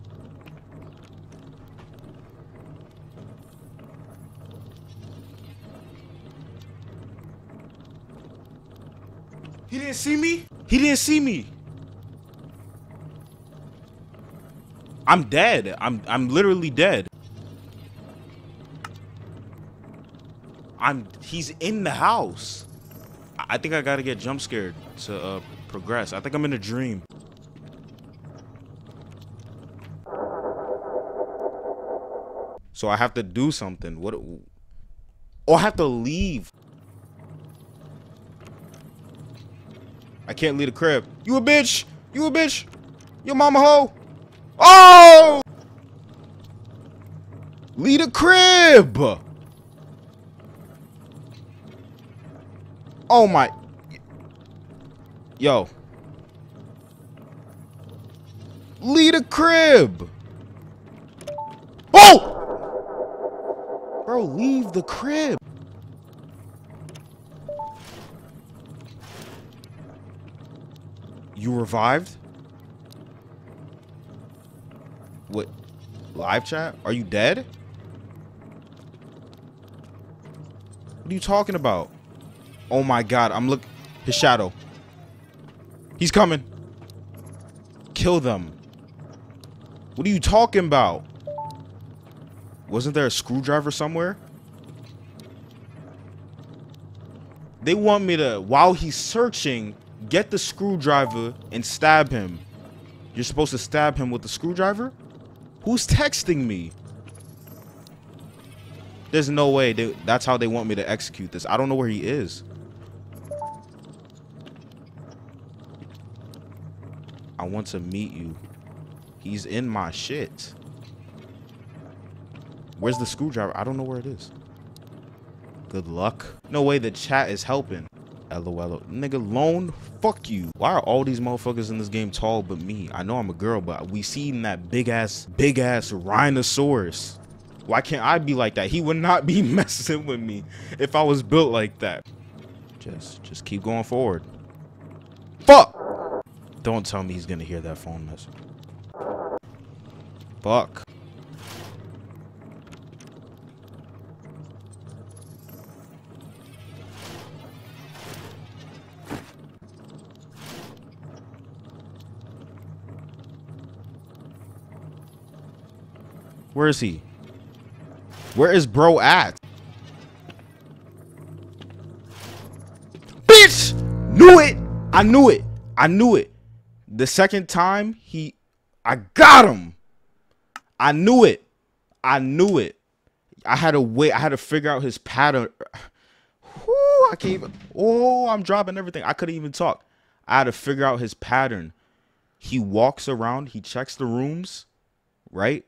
He didn't see me? He didn't see me. I'm dead. I'm I'm literally dead. I'm he's in the house. I think I gotta get jump scared to uh, progress. I think I'm in a dream. So I have to do something. What? Or I have to leave. I can't leave the crib. You a bitch. You a bitch. Your mama hoe. Oh! Leave the crib. Oh my. Yo. Leave the crib. Oh! Bro, leave the crib. You revived? What? Live chat? Are you dead? What are you talking about? Oh my god, I'm look his shadow. He's coming. Kill them. What are you talking about? Wasn't there a screwdriver somewhere? They want me to, while he's searching, get the screwdriver and stab him. You're supposed to stab him with the screwdriver? Who's texting me? There's no way they, that's how they want me to execute this. I don't know where he is. Want to meet you. He's in my shit. Where's the screwdriver? I don't know where it is. Good luck. No way the chat is helping. LOL. Nigga, lone? Fuck you. Why are all these motherfuckers in this game tall but me? I know I'm a girl, but we seen that big ass, big ass rhinoceros. Why can't I be like that? He would not be messing with me if I was built like that. Just, just keep going forward. Don't tell me he's gonna hear that phone message. Fuck. Where is he? Where is bro at? Bitch! Knew it! I knew it. I knew it. The second time he I got him. I knew it. I knew it. I had to wait. I had to figure out his pattern. Whew, I can't even. Oh, I'm dropping everything. I couldn't even talk. I had to figure out his pattern. He walks around. He checks the rooms, right?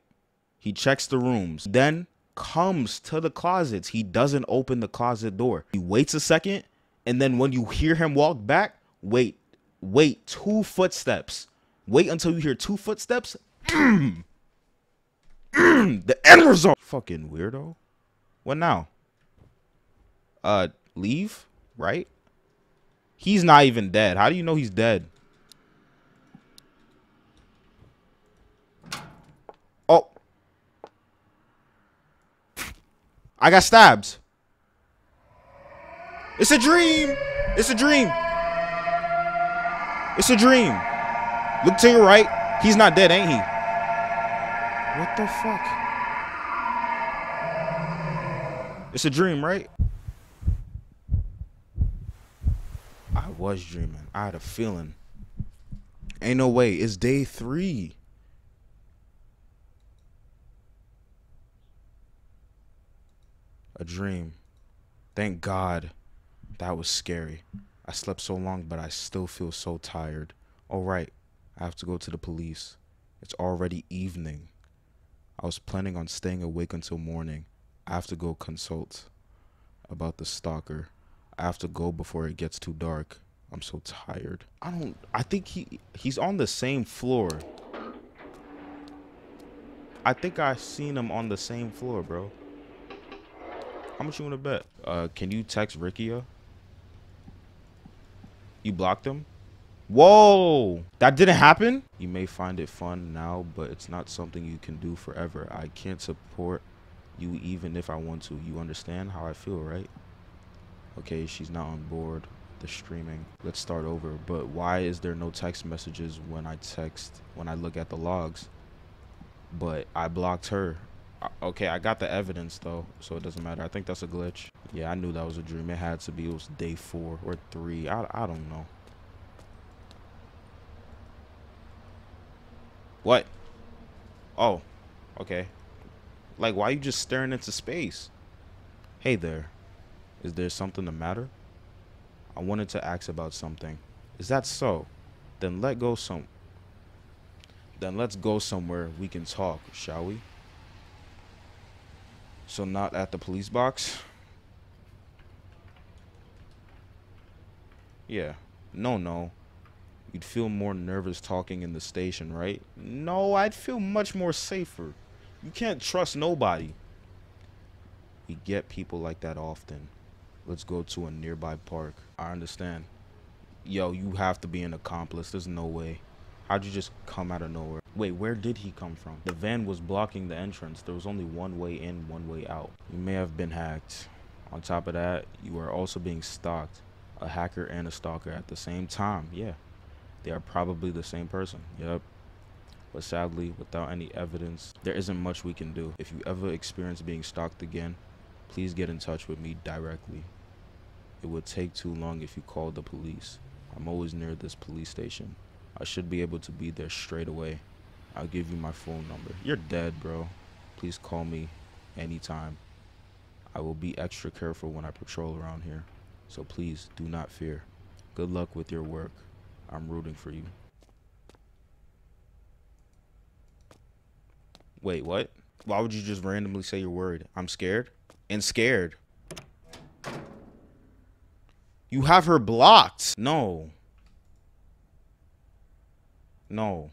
He checks the rooms. Then comes to the closets. He doesn't open the closet door. He waits a second, and then when you hear him walk back, wait, wait two footsteps. Wait until you hear two footsteps. Mm. Mm. The end result. Fucking weirdo. What now? Uh, leave, right? He's not even dead. How do you know he's dead? Oh. I got stabs. It's a dream. It's a dream. It's a dream. Look to your right. He's not dead, ain't he? What the fuck? It's a dream, right? I was dreaming. I had a feeling. Ain't no way. It's day three. A dream. Thank God. That was scary. I slept so long, but I still feel so tired. All right. I have to go to the police. It's already evening. I was planning on staying awake until morning. I have to go consult about the stalker. I have to go before it gets too dark. I'm so tired. I don't I think he he's on the same floor. I think I seen him on the same floor, bro. How much you want to bet? Uh can you text Ricky? You blocked him? Whoa! That didn't happen? You may find it fun now, but it's not something you can do forever. I can't support you even if I want to. You understand how I feel, right? Okay, she's not on board the streaming. Let's start over. But why is there no text messages when I text, when I look at the logs? But I blocked her. Okay, I got the evidence though, so it doesn't matter. I think that's a glitch. Yeah, I knew that was a dream. It had to be. It was day four or three. I, I don't know. What? Oh, okay. Like, why are you just staring into space? Hey there. Is there something the matter? I wanted to ask about something. Is that so? Then let go some. Then let's go somewhere we can talk, shall we? So not at the police box? Yeah. No, no. You'd feel more nervous talking in the station, right? No, I'd feel much more safer. You can't trust nobody. We get people like that often. Let's go to a nearby park. I understand. Yo, you have to be an accomplice. There's no way. How'd you just come out of nowhere? Wait, where did he come from? The van was blocking the entrance. There was only one way in, one way out. You may have been hacked. On top of that, you are also being stalked. A hacker and a stalker at the same time. Yeah. They are probably the same person. Yep. But sadly, without any evidence, there isn't much we can do. If you ever experience being stalked again, please get in touch with me directly. It would take too long if you called the police. I'm always near this police station. I should be able to be there straight away. I'll give you my phone number. You're dead, bro. Please call me anytime. I will be extra careful when I patrol around here. So please do not fear. Good luck with your work. I'm rooting for you. Wait, what? Why would you just randomly say your word? I'm scared? And scared. You have her blocked. No. No.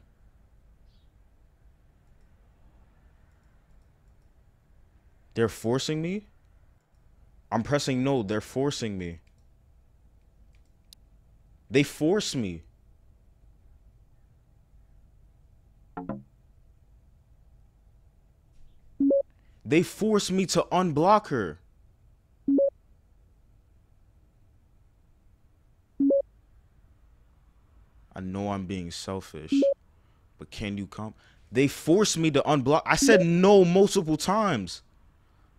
They're forcing me? I'm pressing no. They're forcing me. They force me. They force me to unblock her. I know I'm being selfish, but can you come? They forced me to unblock. I said no multiple times.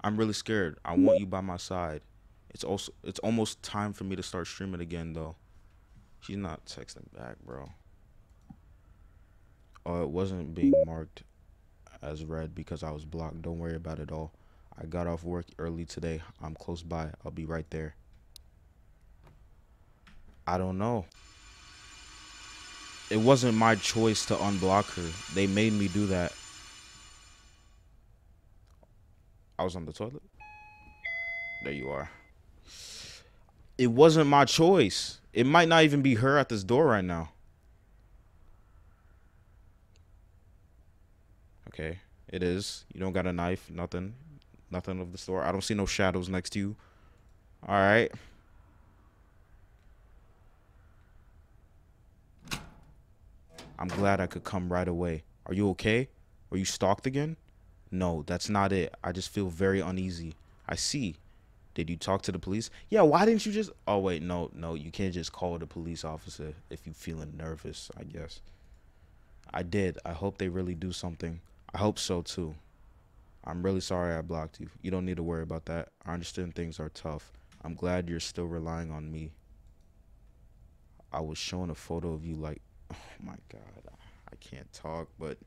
I'm really scared. I want you by my side. It's also it's almost time for me to start streaming again though. She's not texting back, bro. Oh, it wasn't being marked as read because I was blocked. Don't worry about it all. I got off work early today. I'm close by. I'll be right there. I don't know. It wasn't my choice to unblock her. They made me do that. I was on the toilet. There you are. It wasn't my choice. It might not even be her at this door right now. Okay, it is. You don't got a knife, nothing. Nothing of the store. I don't see no shadows next to you. All right. I'm glad I could come right away. Are you okay? Are you stalked again? No, that's not it. I just feel very uneasy. I see. Did you talk to the police? Yeah, why didn't you just Oh wait, no, no, you can't just call the police officer if you're feeling nervous, I guess. I did. I hope they really do something. I hope so too. I'm really sorry I blocked you. You don't need to worry about that. I understand things are tough. I'm glad you're still relying on me. I was showing a photo of you like oh my god. I can't talk, but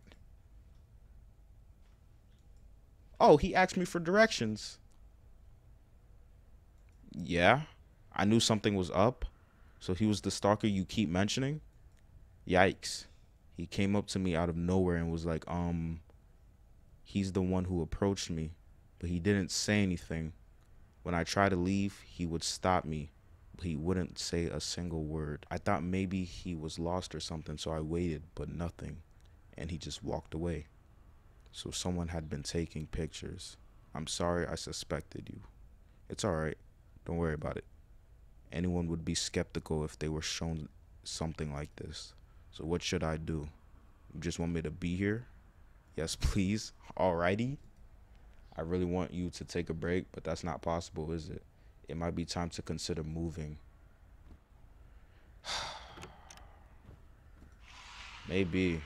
Oh, he asked me for directions. Yeah. I knew something was up. So he was the stalker you keep mentioning? Yikes. He came up to me out of nowhere and was like, um, he's the one who approached me, but he didn't say anything. When I tried to leave, he would stop me, he wouldn't say a single word. I thought maybe he was lost or something, so I waited, but nothing, and he just walked away. So someone had been taking pictures. I'm sorry I suspected you. It's alright. Don't worry about it. Anyone would be skeptical if they were shown something like this. So what should I do? You just want me to be here? Yes, please. Alrighty. I really want you to take a break, but that's not possible, is it? It might be time to consider moving. Maybe.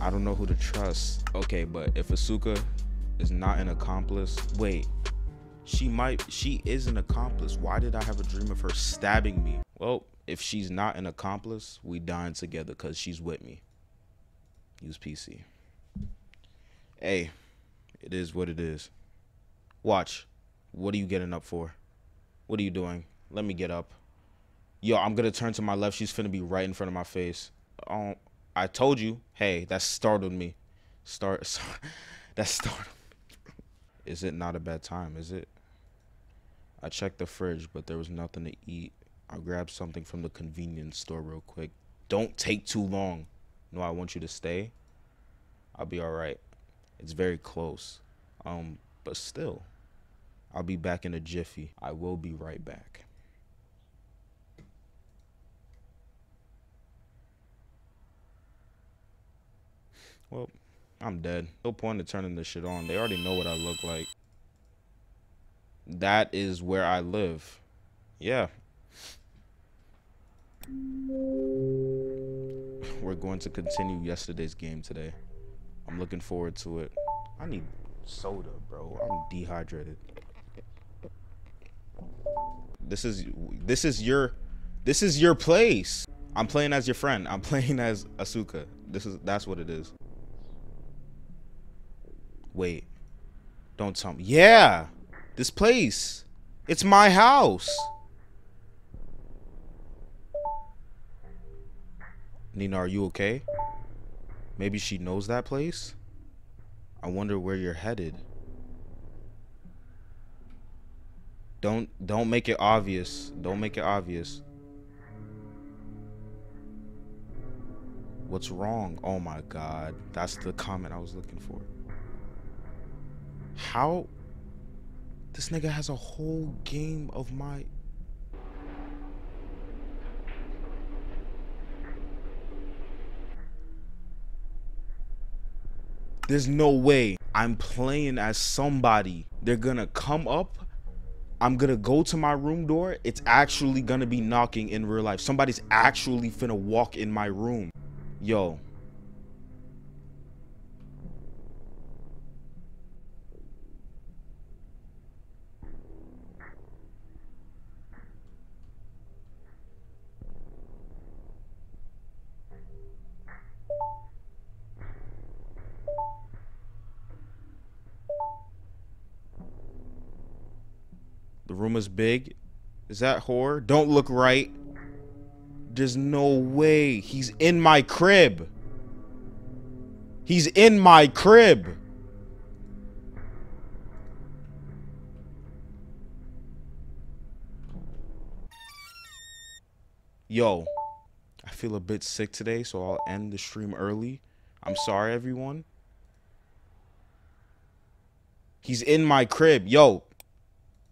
I don't know who to trust. Okay, but if Asuka is not an accomplice, wait. She might she is an accomplice. Why did I have a dream of her stabbing me? Well, if she's not an accomplice, we dying together cuz she's with me. Use PC. Hey, it is what it is. Watch. What are you getting up for? What are you doing? Let me get up. Yo, I'm gonna turn to my left. She's finna be right in front of my face. Um, I told you. Hey, that startled me. Start. that startled. Me. Is it not a bad time? Is it? I checked the fridge, but there was nothing to eat. I'll grab something from the convenience store real quick. Don't take too long. No, I want you to stay. I'll be all right. It's very close. Um, but still, I'll be back in a jiffy. I will be right back. Well, I'm dead. No point in turning this shit on. They already know what I look like. That is where I live. Yeah. We're going to continue yesterday's game today. I'm looking forward to it. I need soda, bro. I'm dehydrated. This is this is your this is your place. I'm playing as your friend. I'm playing as Asuka. This is that's what it is. Wait. Don't tell me. Yeah. This place. It's my house. Nina, are you okay? Maybe she knows that place? I wonder where you're headed. Don't don't make it obvious. Don't make it obvious. What's wrong? Oh my god. That's the comment I was looking for. How this nigga has a whole game of my There's no way I'm playing as somebody. They're gonna come up. I'm gonna go to my room door. It's actually gonna be knocking in real life. Somebody's actually finna walk in my room. Yo. Room is big. Is that horror? Don't look right. There's no way. He's in my crib. He's in my crib. Yo, I feel a bit sick today, so I'll end the stream early. I'm sorry, everyone. He's in my crib. Yo,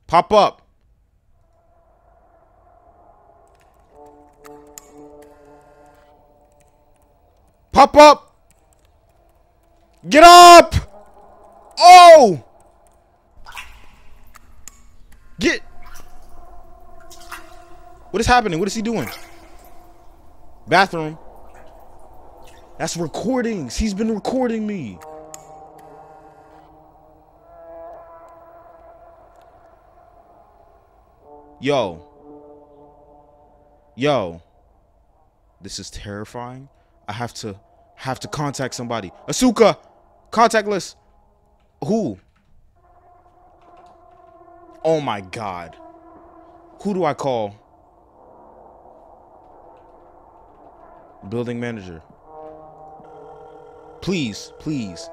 Pop up. Pop up. Get up. Oh. Get. What is happening? What is he doing? Bathroom. That's recordings. He's been recording me. Yo. Yo. This is terrifying. I have to have to contact somebody. Asuka! Contact list. Who? Oh my god. Who do I call? Building manager. Please, please.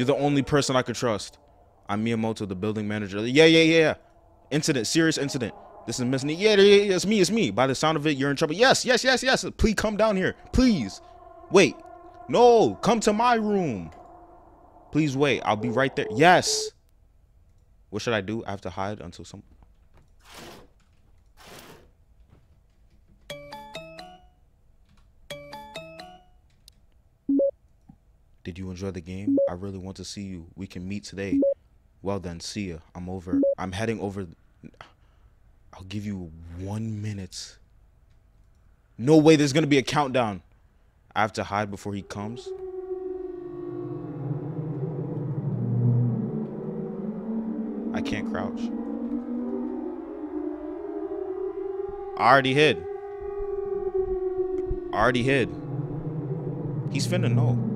You're the only person I could trust. I'm Miyamoto, the building manager. Yeah, yeah, yeah. Incident, serious incident. This is Miss. Yeah, yeah, yeah, it's me, it's me. By the sound of it, you're in trouble. Yes, yes, yes, yes. Please come down here. Please. Wait. No, come to my room. Please wait. I'll be right there. Yes. What should I do? I have to hide until some. Did you enjoy the game? I really want to see you. We can meet today. Well then, see ya. I'm over. I'm heading over. I'll give you one minute. No way there's gonna be a countdown. I have to hide before he comes. I can't crouch. I already hid. I already hid. He's finna know.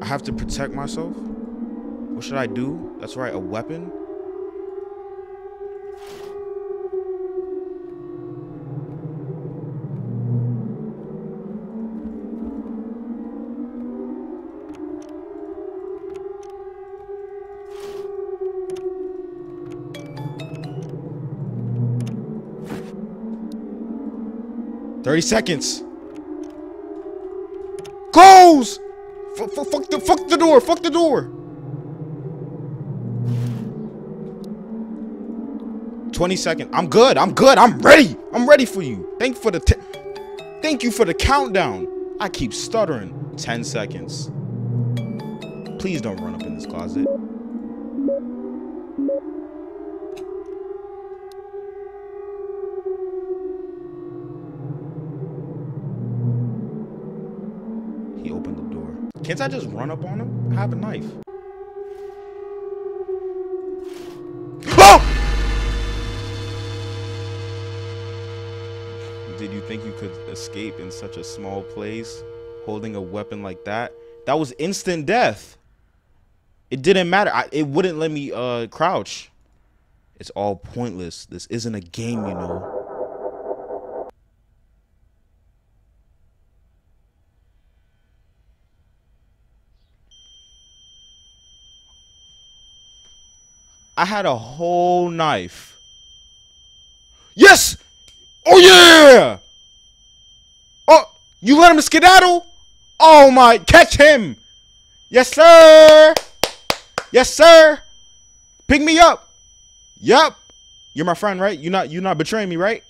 I have to protect myself. What should I do? That's right, a weapon. Thirty seconds. Close. Fuck, fuck, the fuck the door. Fuck the door. 20 seconds. I'm good. I'm good. I'm ready. I'm ready for you. Thank for the Thank you for the countdown. I keep stuttering. 10 seconds. Please don't run up in this closet. Can't I just run up on him? I have a knife. Oh! Did you think you could escape in such a small place holding a weapon like that? That was instant death. It didn't matter. I, it wouldn't let me uh, crouch. It's all pointless. This isn't a game, you know. I had a whole knife. Yes! Oh yeah! Oh, you let him skedaddle? Oh my, catch him! Yes, sir! Yes, sir! Pick me up! Yup! You're my friend, right? You're not you're not betraying me, right?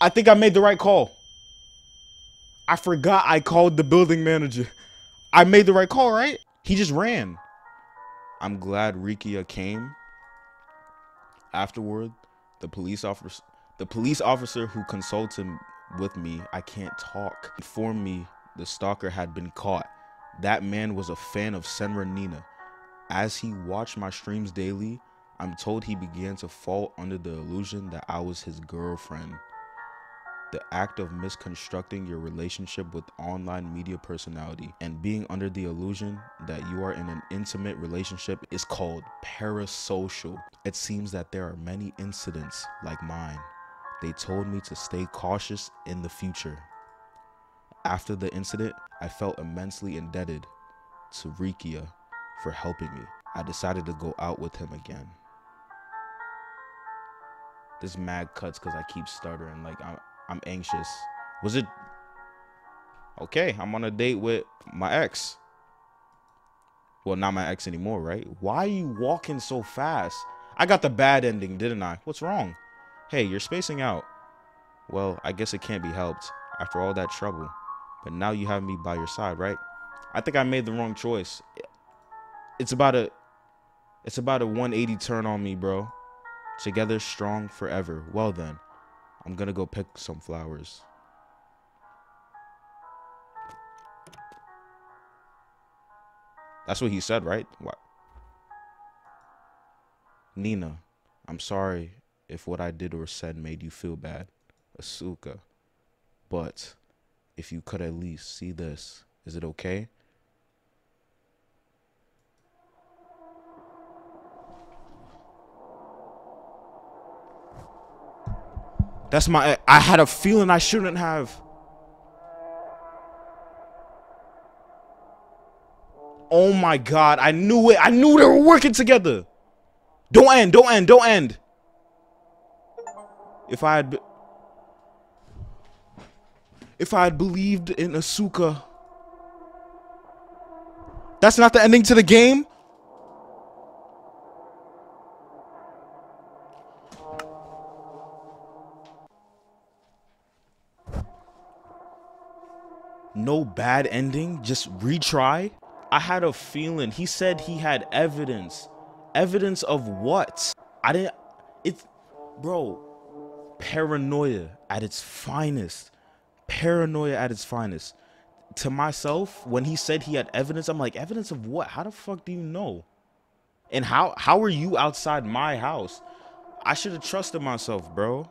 I think I made the right call. I forgot I called the building manager. I made the right call, right? He just ran. I'm glad Rikia came. Afterward, the police officer the police officer who consulted with me, I can't talk, informed me the stalker had been caught. That man was a fan of Senra Nina. As he watched my streams daily, I'm told he began to fall under the illusion that I was his girlfriend. The act of misconstructing your relationship with online media personality and being under the illusion that you are in an intimate relationship is called parasocial. It seems that there are many incidents like mine. They told me to stay cautious in the future. After the incident, I felt immensely indebted to Rikia for helping me. I decided to go out with him again. This mad cuts because I keep stuttering. Like I'm, I'm anxious. Was it okay? I'm on a date with my ex. Well, not my ex anymore, right? Why are you walking so fast? I got the bad ending, didn't I? What's wrong? Hey, you're spacing out. Well, I guess it can't be helped after all that trouble. But now you have me by your side, right? I think I made the wrong choice. It's about a it's about a 180 turn on me, bro. Together strong forever. Well then, I'm to go pick some flowers. That's what he said, right? What? Nina, I'm sorry if what I did or said made you feel bad. Asuka. But if you could at least see this, is it okay? That's my. I had a feeling I shouldn't have. Oh my god, I knew it. I knew they were working together. Don't end, don't end, don't end. If I had. If I had believed in Asuka. That's not the ending to the game? No bad ending, just retry? I had a feeling. He said he had evidence. Evidence of what? I didn't. It's. Bro. Paranoia at its finest. Paranoia at its finest. To myself, when he said he had evidence, I'm like, evidence of what? How the fuck do you know? And how how are you outside my house? I should have trusted myself, bro.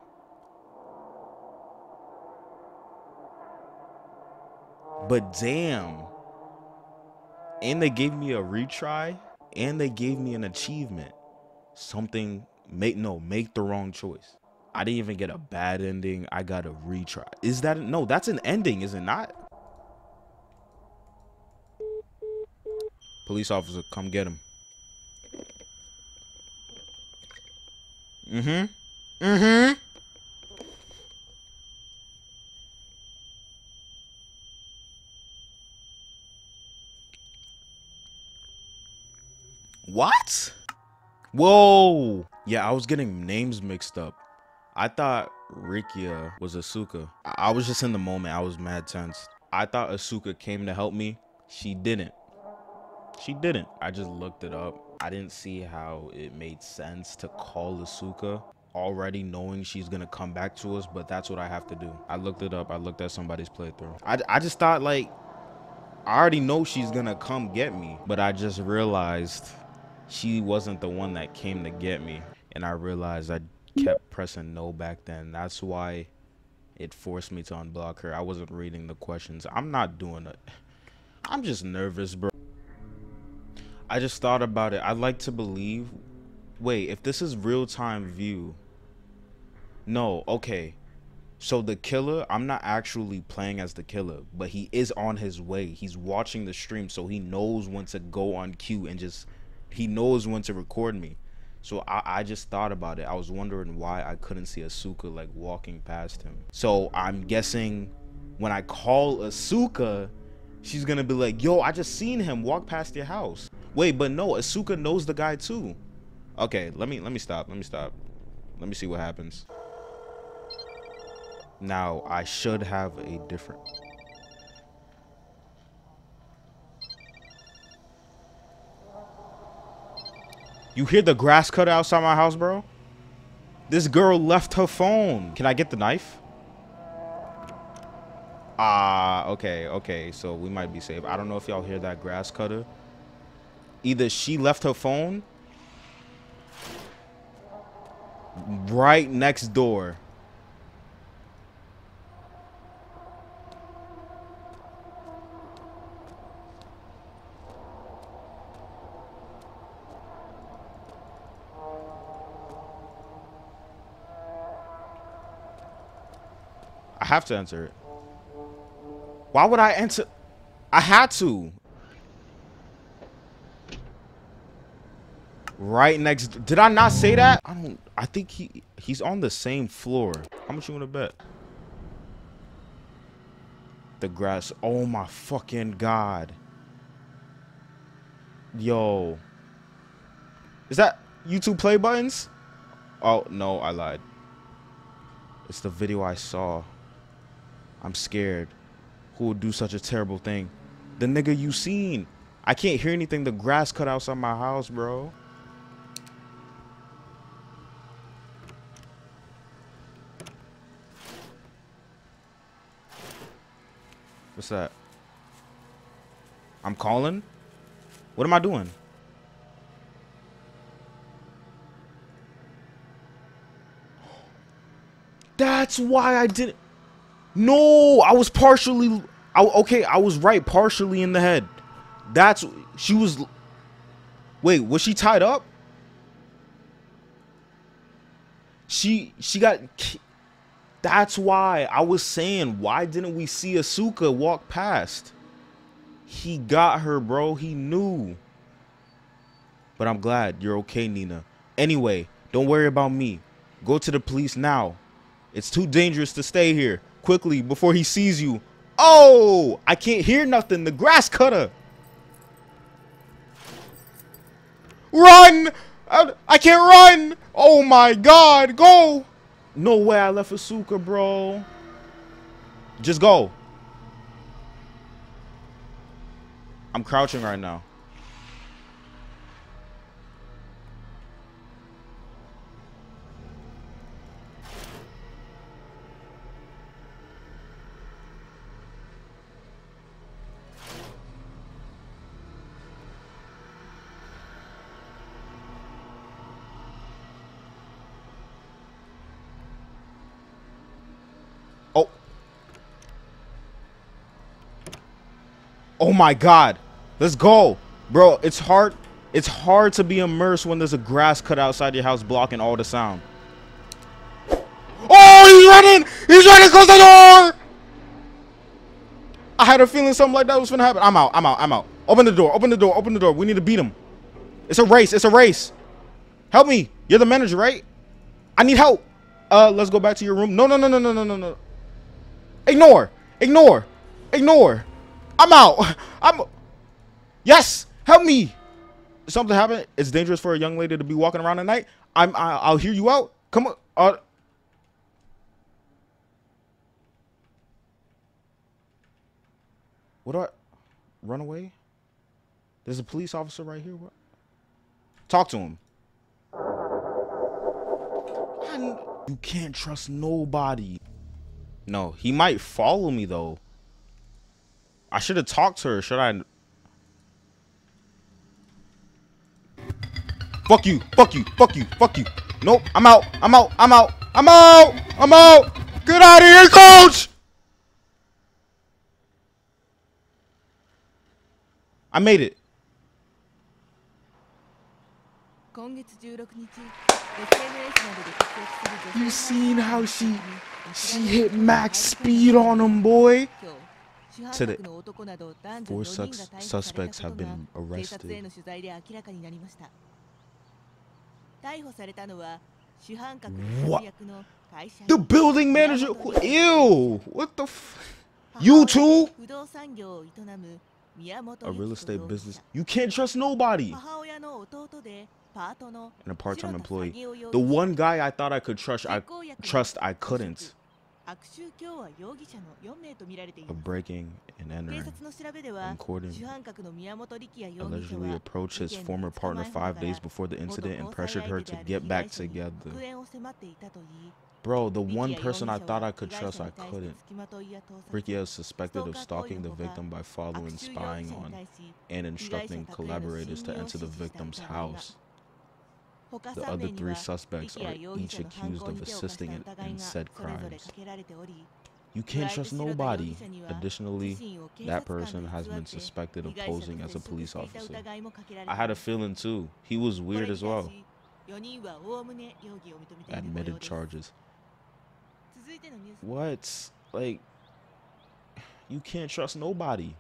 But damn. And they gave me a retry and they gave me an achievement. Something make no, make the wrong choice. I didn't even get a bad ending. I got a retry. Is that no, that's an ending, is it not? Police officer, come get him. Mm-hmm. Mm-hmm. What? Whoa. Yeah, I was getting names mixed up. I thought Rikia was Asuka. I, I was just in the moment. I was mad tense. I thought Asuka came to help me. She didn't. She didn't. I just looked it up. I didn't see how it made sense to call Asuka already knowing she's gonna come back to us, but that's what I have to do. I looked it up. I looked at somebody's playthrough. I, I just thought like, I already know she's gonna come get me, but I just realized she wasn't the one that came to get me. And I realized I kept pressing no back then. That's why it forced me to unblock her. I wasn't reading the questions. I'm not doing it. I'm just nervous, bro. I just thought about it. I'd like to believe. Wait, if this is real time view. No, okay. So the killer, I'm not actually playing as the killer, but he is on his way. He's watching the stream, so he knows when to go on cue and just he knows when to record me. So I, I just thought about it. I was wondering why I couldn't see Asuka like walking past him. So I'm guessing when I call Asuka, she's gonna be like, yo, I just seen him walk past your house. Wait, but no, Asuka knows the guy too. Okay, let me let me stop. Let me stop. Let me see what happens. Now I should have a different You hear the grass cutter outside my house, bro? This girl left her phone. Can I get the knife? Ah, okay, okay. So we might be safe. I don't know if y'all hear that grass cutter. Either she left her phone right next door have to answer it. Why would I answer? I had to. Right next. Did I not say that? I don't. I think he he's on the same floor. How much you want to bet? The grass. Oh my fucking god. Yo. Is that YouTube play buttons? Oh no, I lied. It's the video I saw. I'm scared. Who would do such a terrible thing? The nigga you seen. I can't hear anything. The grass cut outside my house, bro. What's that? I'm calling? What am I doing? That's why I didn't. No, I was partially. I, okay, I was right, partially in the head. That's she was. Wait, was she tied up? She she got. That's why I was saying, why didn't we see Asuka walk past? He got her, bro. He knew. But I'm glad you're okay, Nina. Anyway, don't worry about me. Go to the police now. It's too dangerous to stay here. Quickly, before he sees you. Oh, I can't hear nothing. The grass cutter. Run! I, I can't run! Oh my god, go! No way I left Asuka, bro. Just go. I'm crouching right now. Oh my god. Let's go. Bro, it's hard. It's hard to be immersed when there's a grass cut outside your house blocking all the sound. Oh, he's running! He's running close the door! I had a feeling something like that was gonna happen. I'm out. I'm out. I'm out. Open the door. Open the door. Open the door. We need to beat him. It's a race. It's a race. Help me. You're the manager, right? I need help. Uh, let's go back to your room. No, no, no, no, no, no, no, no. Ignore. Ignore. Ignore. I'm out. I'm. Yes. Help me. Something happened. It's dangerous for a young lady to be walking around at night. I'm. I, I'll hear you out. Come on. Uh. What do I? Run away? There's a police officer right here. What? Talk to him. You can't trust nobody. No, he might follow me though. I should have talked to her. Should I? Fuck you. Fuck you. Fuck you. Fuck you. Nope. I'm out. I'm out. I'm out. I'm out. I'm out. Get out of here, coach. I made it. You seen how she she hit max speed on him, boy 今日主 To 犯 the- 格の男など男女 Four 4人が sus- 逮捕され suspects た have ことが been 警察へ arrested. の取材で明らかになりました逮捕されたのは主犯格 What? 役の会社 The 員 building manager. who- Ew. What the? F- You too? 不動産業を営む宮本 A 由紀 real 子 estate 容疑 business. 者 You can't trust nobody. 母親の弟でパートの And a part-time 白田 employee. 影夫容疑 The 者 one guy I thought I could trust, I 実行役の trust I 無職 couldn't. 悪宗教は容疑者の4名とみられてい Of ます breaking and 警 entering. 察の調べでは and courting 主犯格の宮本力也容疑者 Allegedly は approached his 事件 former の2 partner 日前 five から days before the 元 incident and 交際 pressured her 相手 to であ get る被 back 害者に together. 復縁を迫っていたといい Bro, the 力 one 也容疑 person I 者 thought は I could 被害 trust, 者 I に対して couldn't. 付きまといや盗撮 Ricky is suspected of Stalker stalking the 行為のほか victim by 悪 following, 宗容 spying 疑者に on, 対し and 被害者 instructing 宅への collaborators 侵 to 入を enter the 指示した victim's 疑いが house. The other three suspects are each accused of assisting in, in said crimes. You can't trust nobody. Additionally, that person has been suspected of posing as a police officer. I had a feeling too. He was weird as well. Admitted charges. What? Like, you can't trust nobody.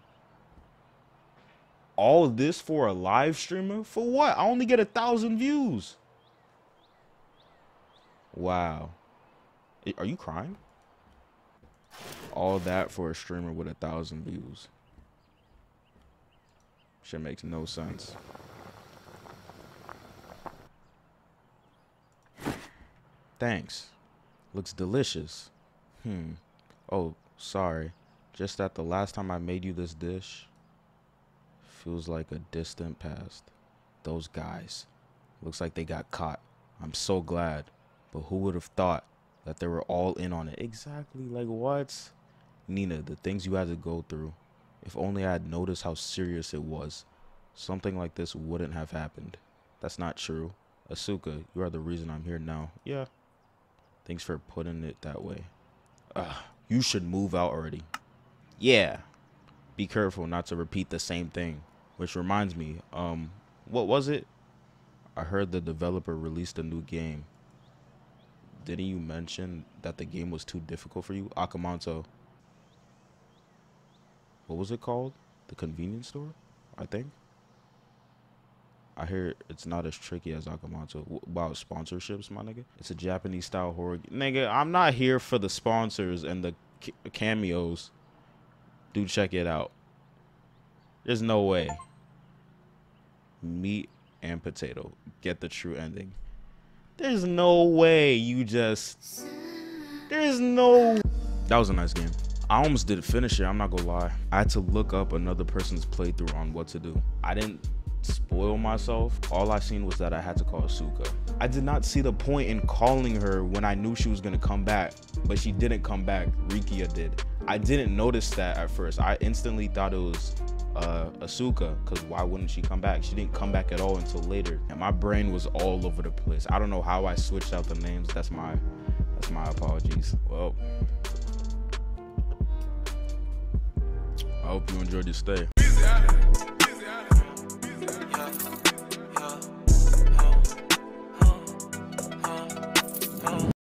All this for a live streamer? For what? I only get a thousand views. Wow. Are you crying? All that for a streamer with a thousand views. Shit makes no sense. Thanks. Looks delicious. Hmm. Oh, sorry. Just that the last time I made you this dish feels like a distant past. Those guys. Looks like they got caught. I'm so glad. But who would have thought that they were all in on it? Exactly. Like what? Nina, the things you had to go through. If only I had noticed how serious it was, something like this wouldn't have happened. That's not true. Asuka, you are the reason I'm here now. Yeah. Thanks for putting it that way. Ugh, you should move out already. Yeah. Be careful not to repeat the same thing. Which reminds me, um, what was it? I heard the developer released a new game. Didn't you mention that the game was too difficult for you? Aka Manto. What was it called? The convenience store? I think. I hear it's not as tricky as Aka Manto. About sponsorships, my nigga. It's a Japanese style horror. Nigga, I'm not here for the sponsors and the ca- cameos. Do check it out. There's no way. Meat and potato. Get the true ending. There's no way you just. There's no. That was a nice game. I almost didn't finish it. I'm not gonna lie. I had to look up another person's playthrough on what to do. I didn't spoil myself. All I seen was that I had to call Asuka. I did not see the point in calling her when I knew she was gonna come back, but she didn't come back. Rikia did. I didn't notice that at first. I instantly thought it was uh, Asuka, because why wouldn't she come back? She didn't come back at all until later, and my brain was all over the place. I don't know how I switched out the names. That's my that's my apologies. Well. I hope you enjoyed your stay.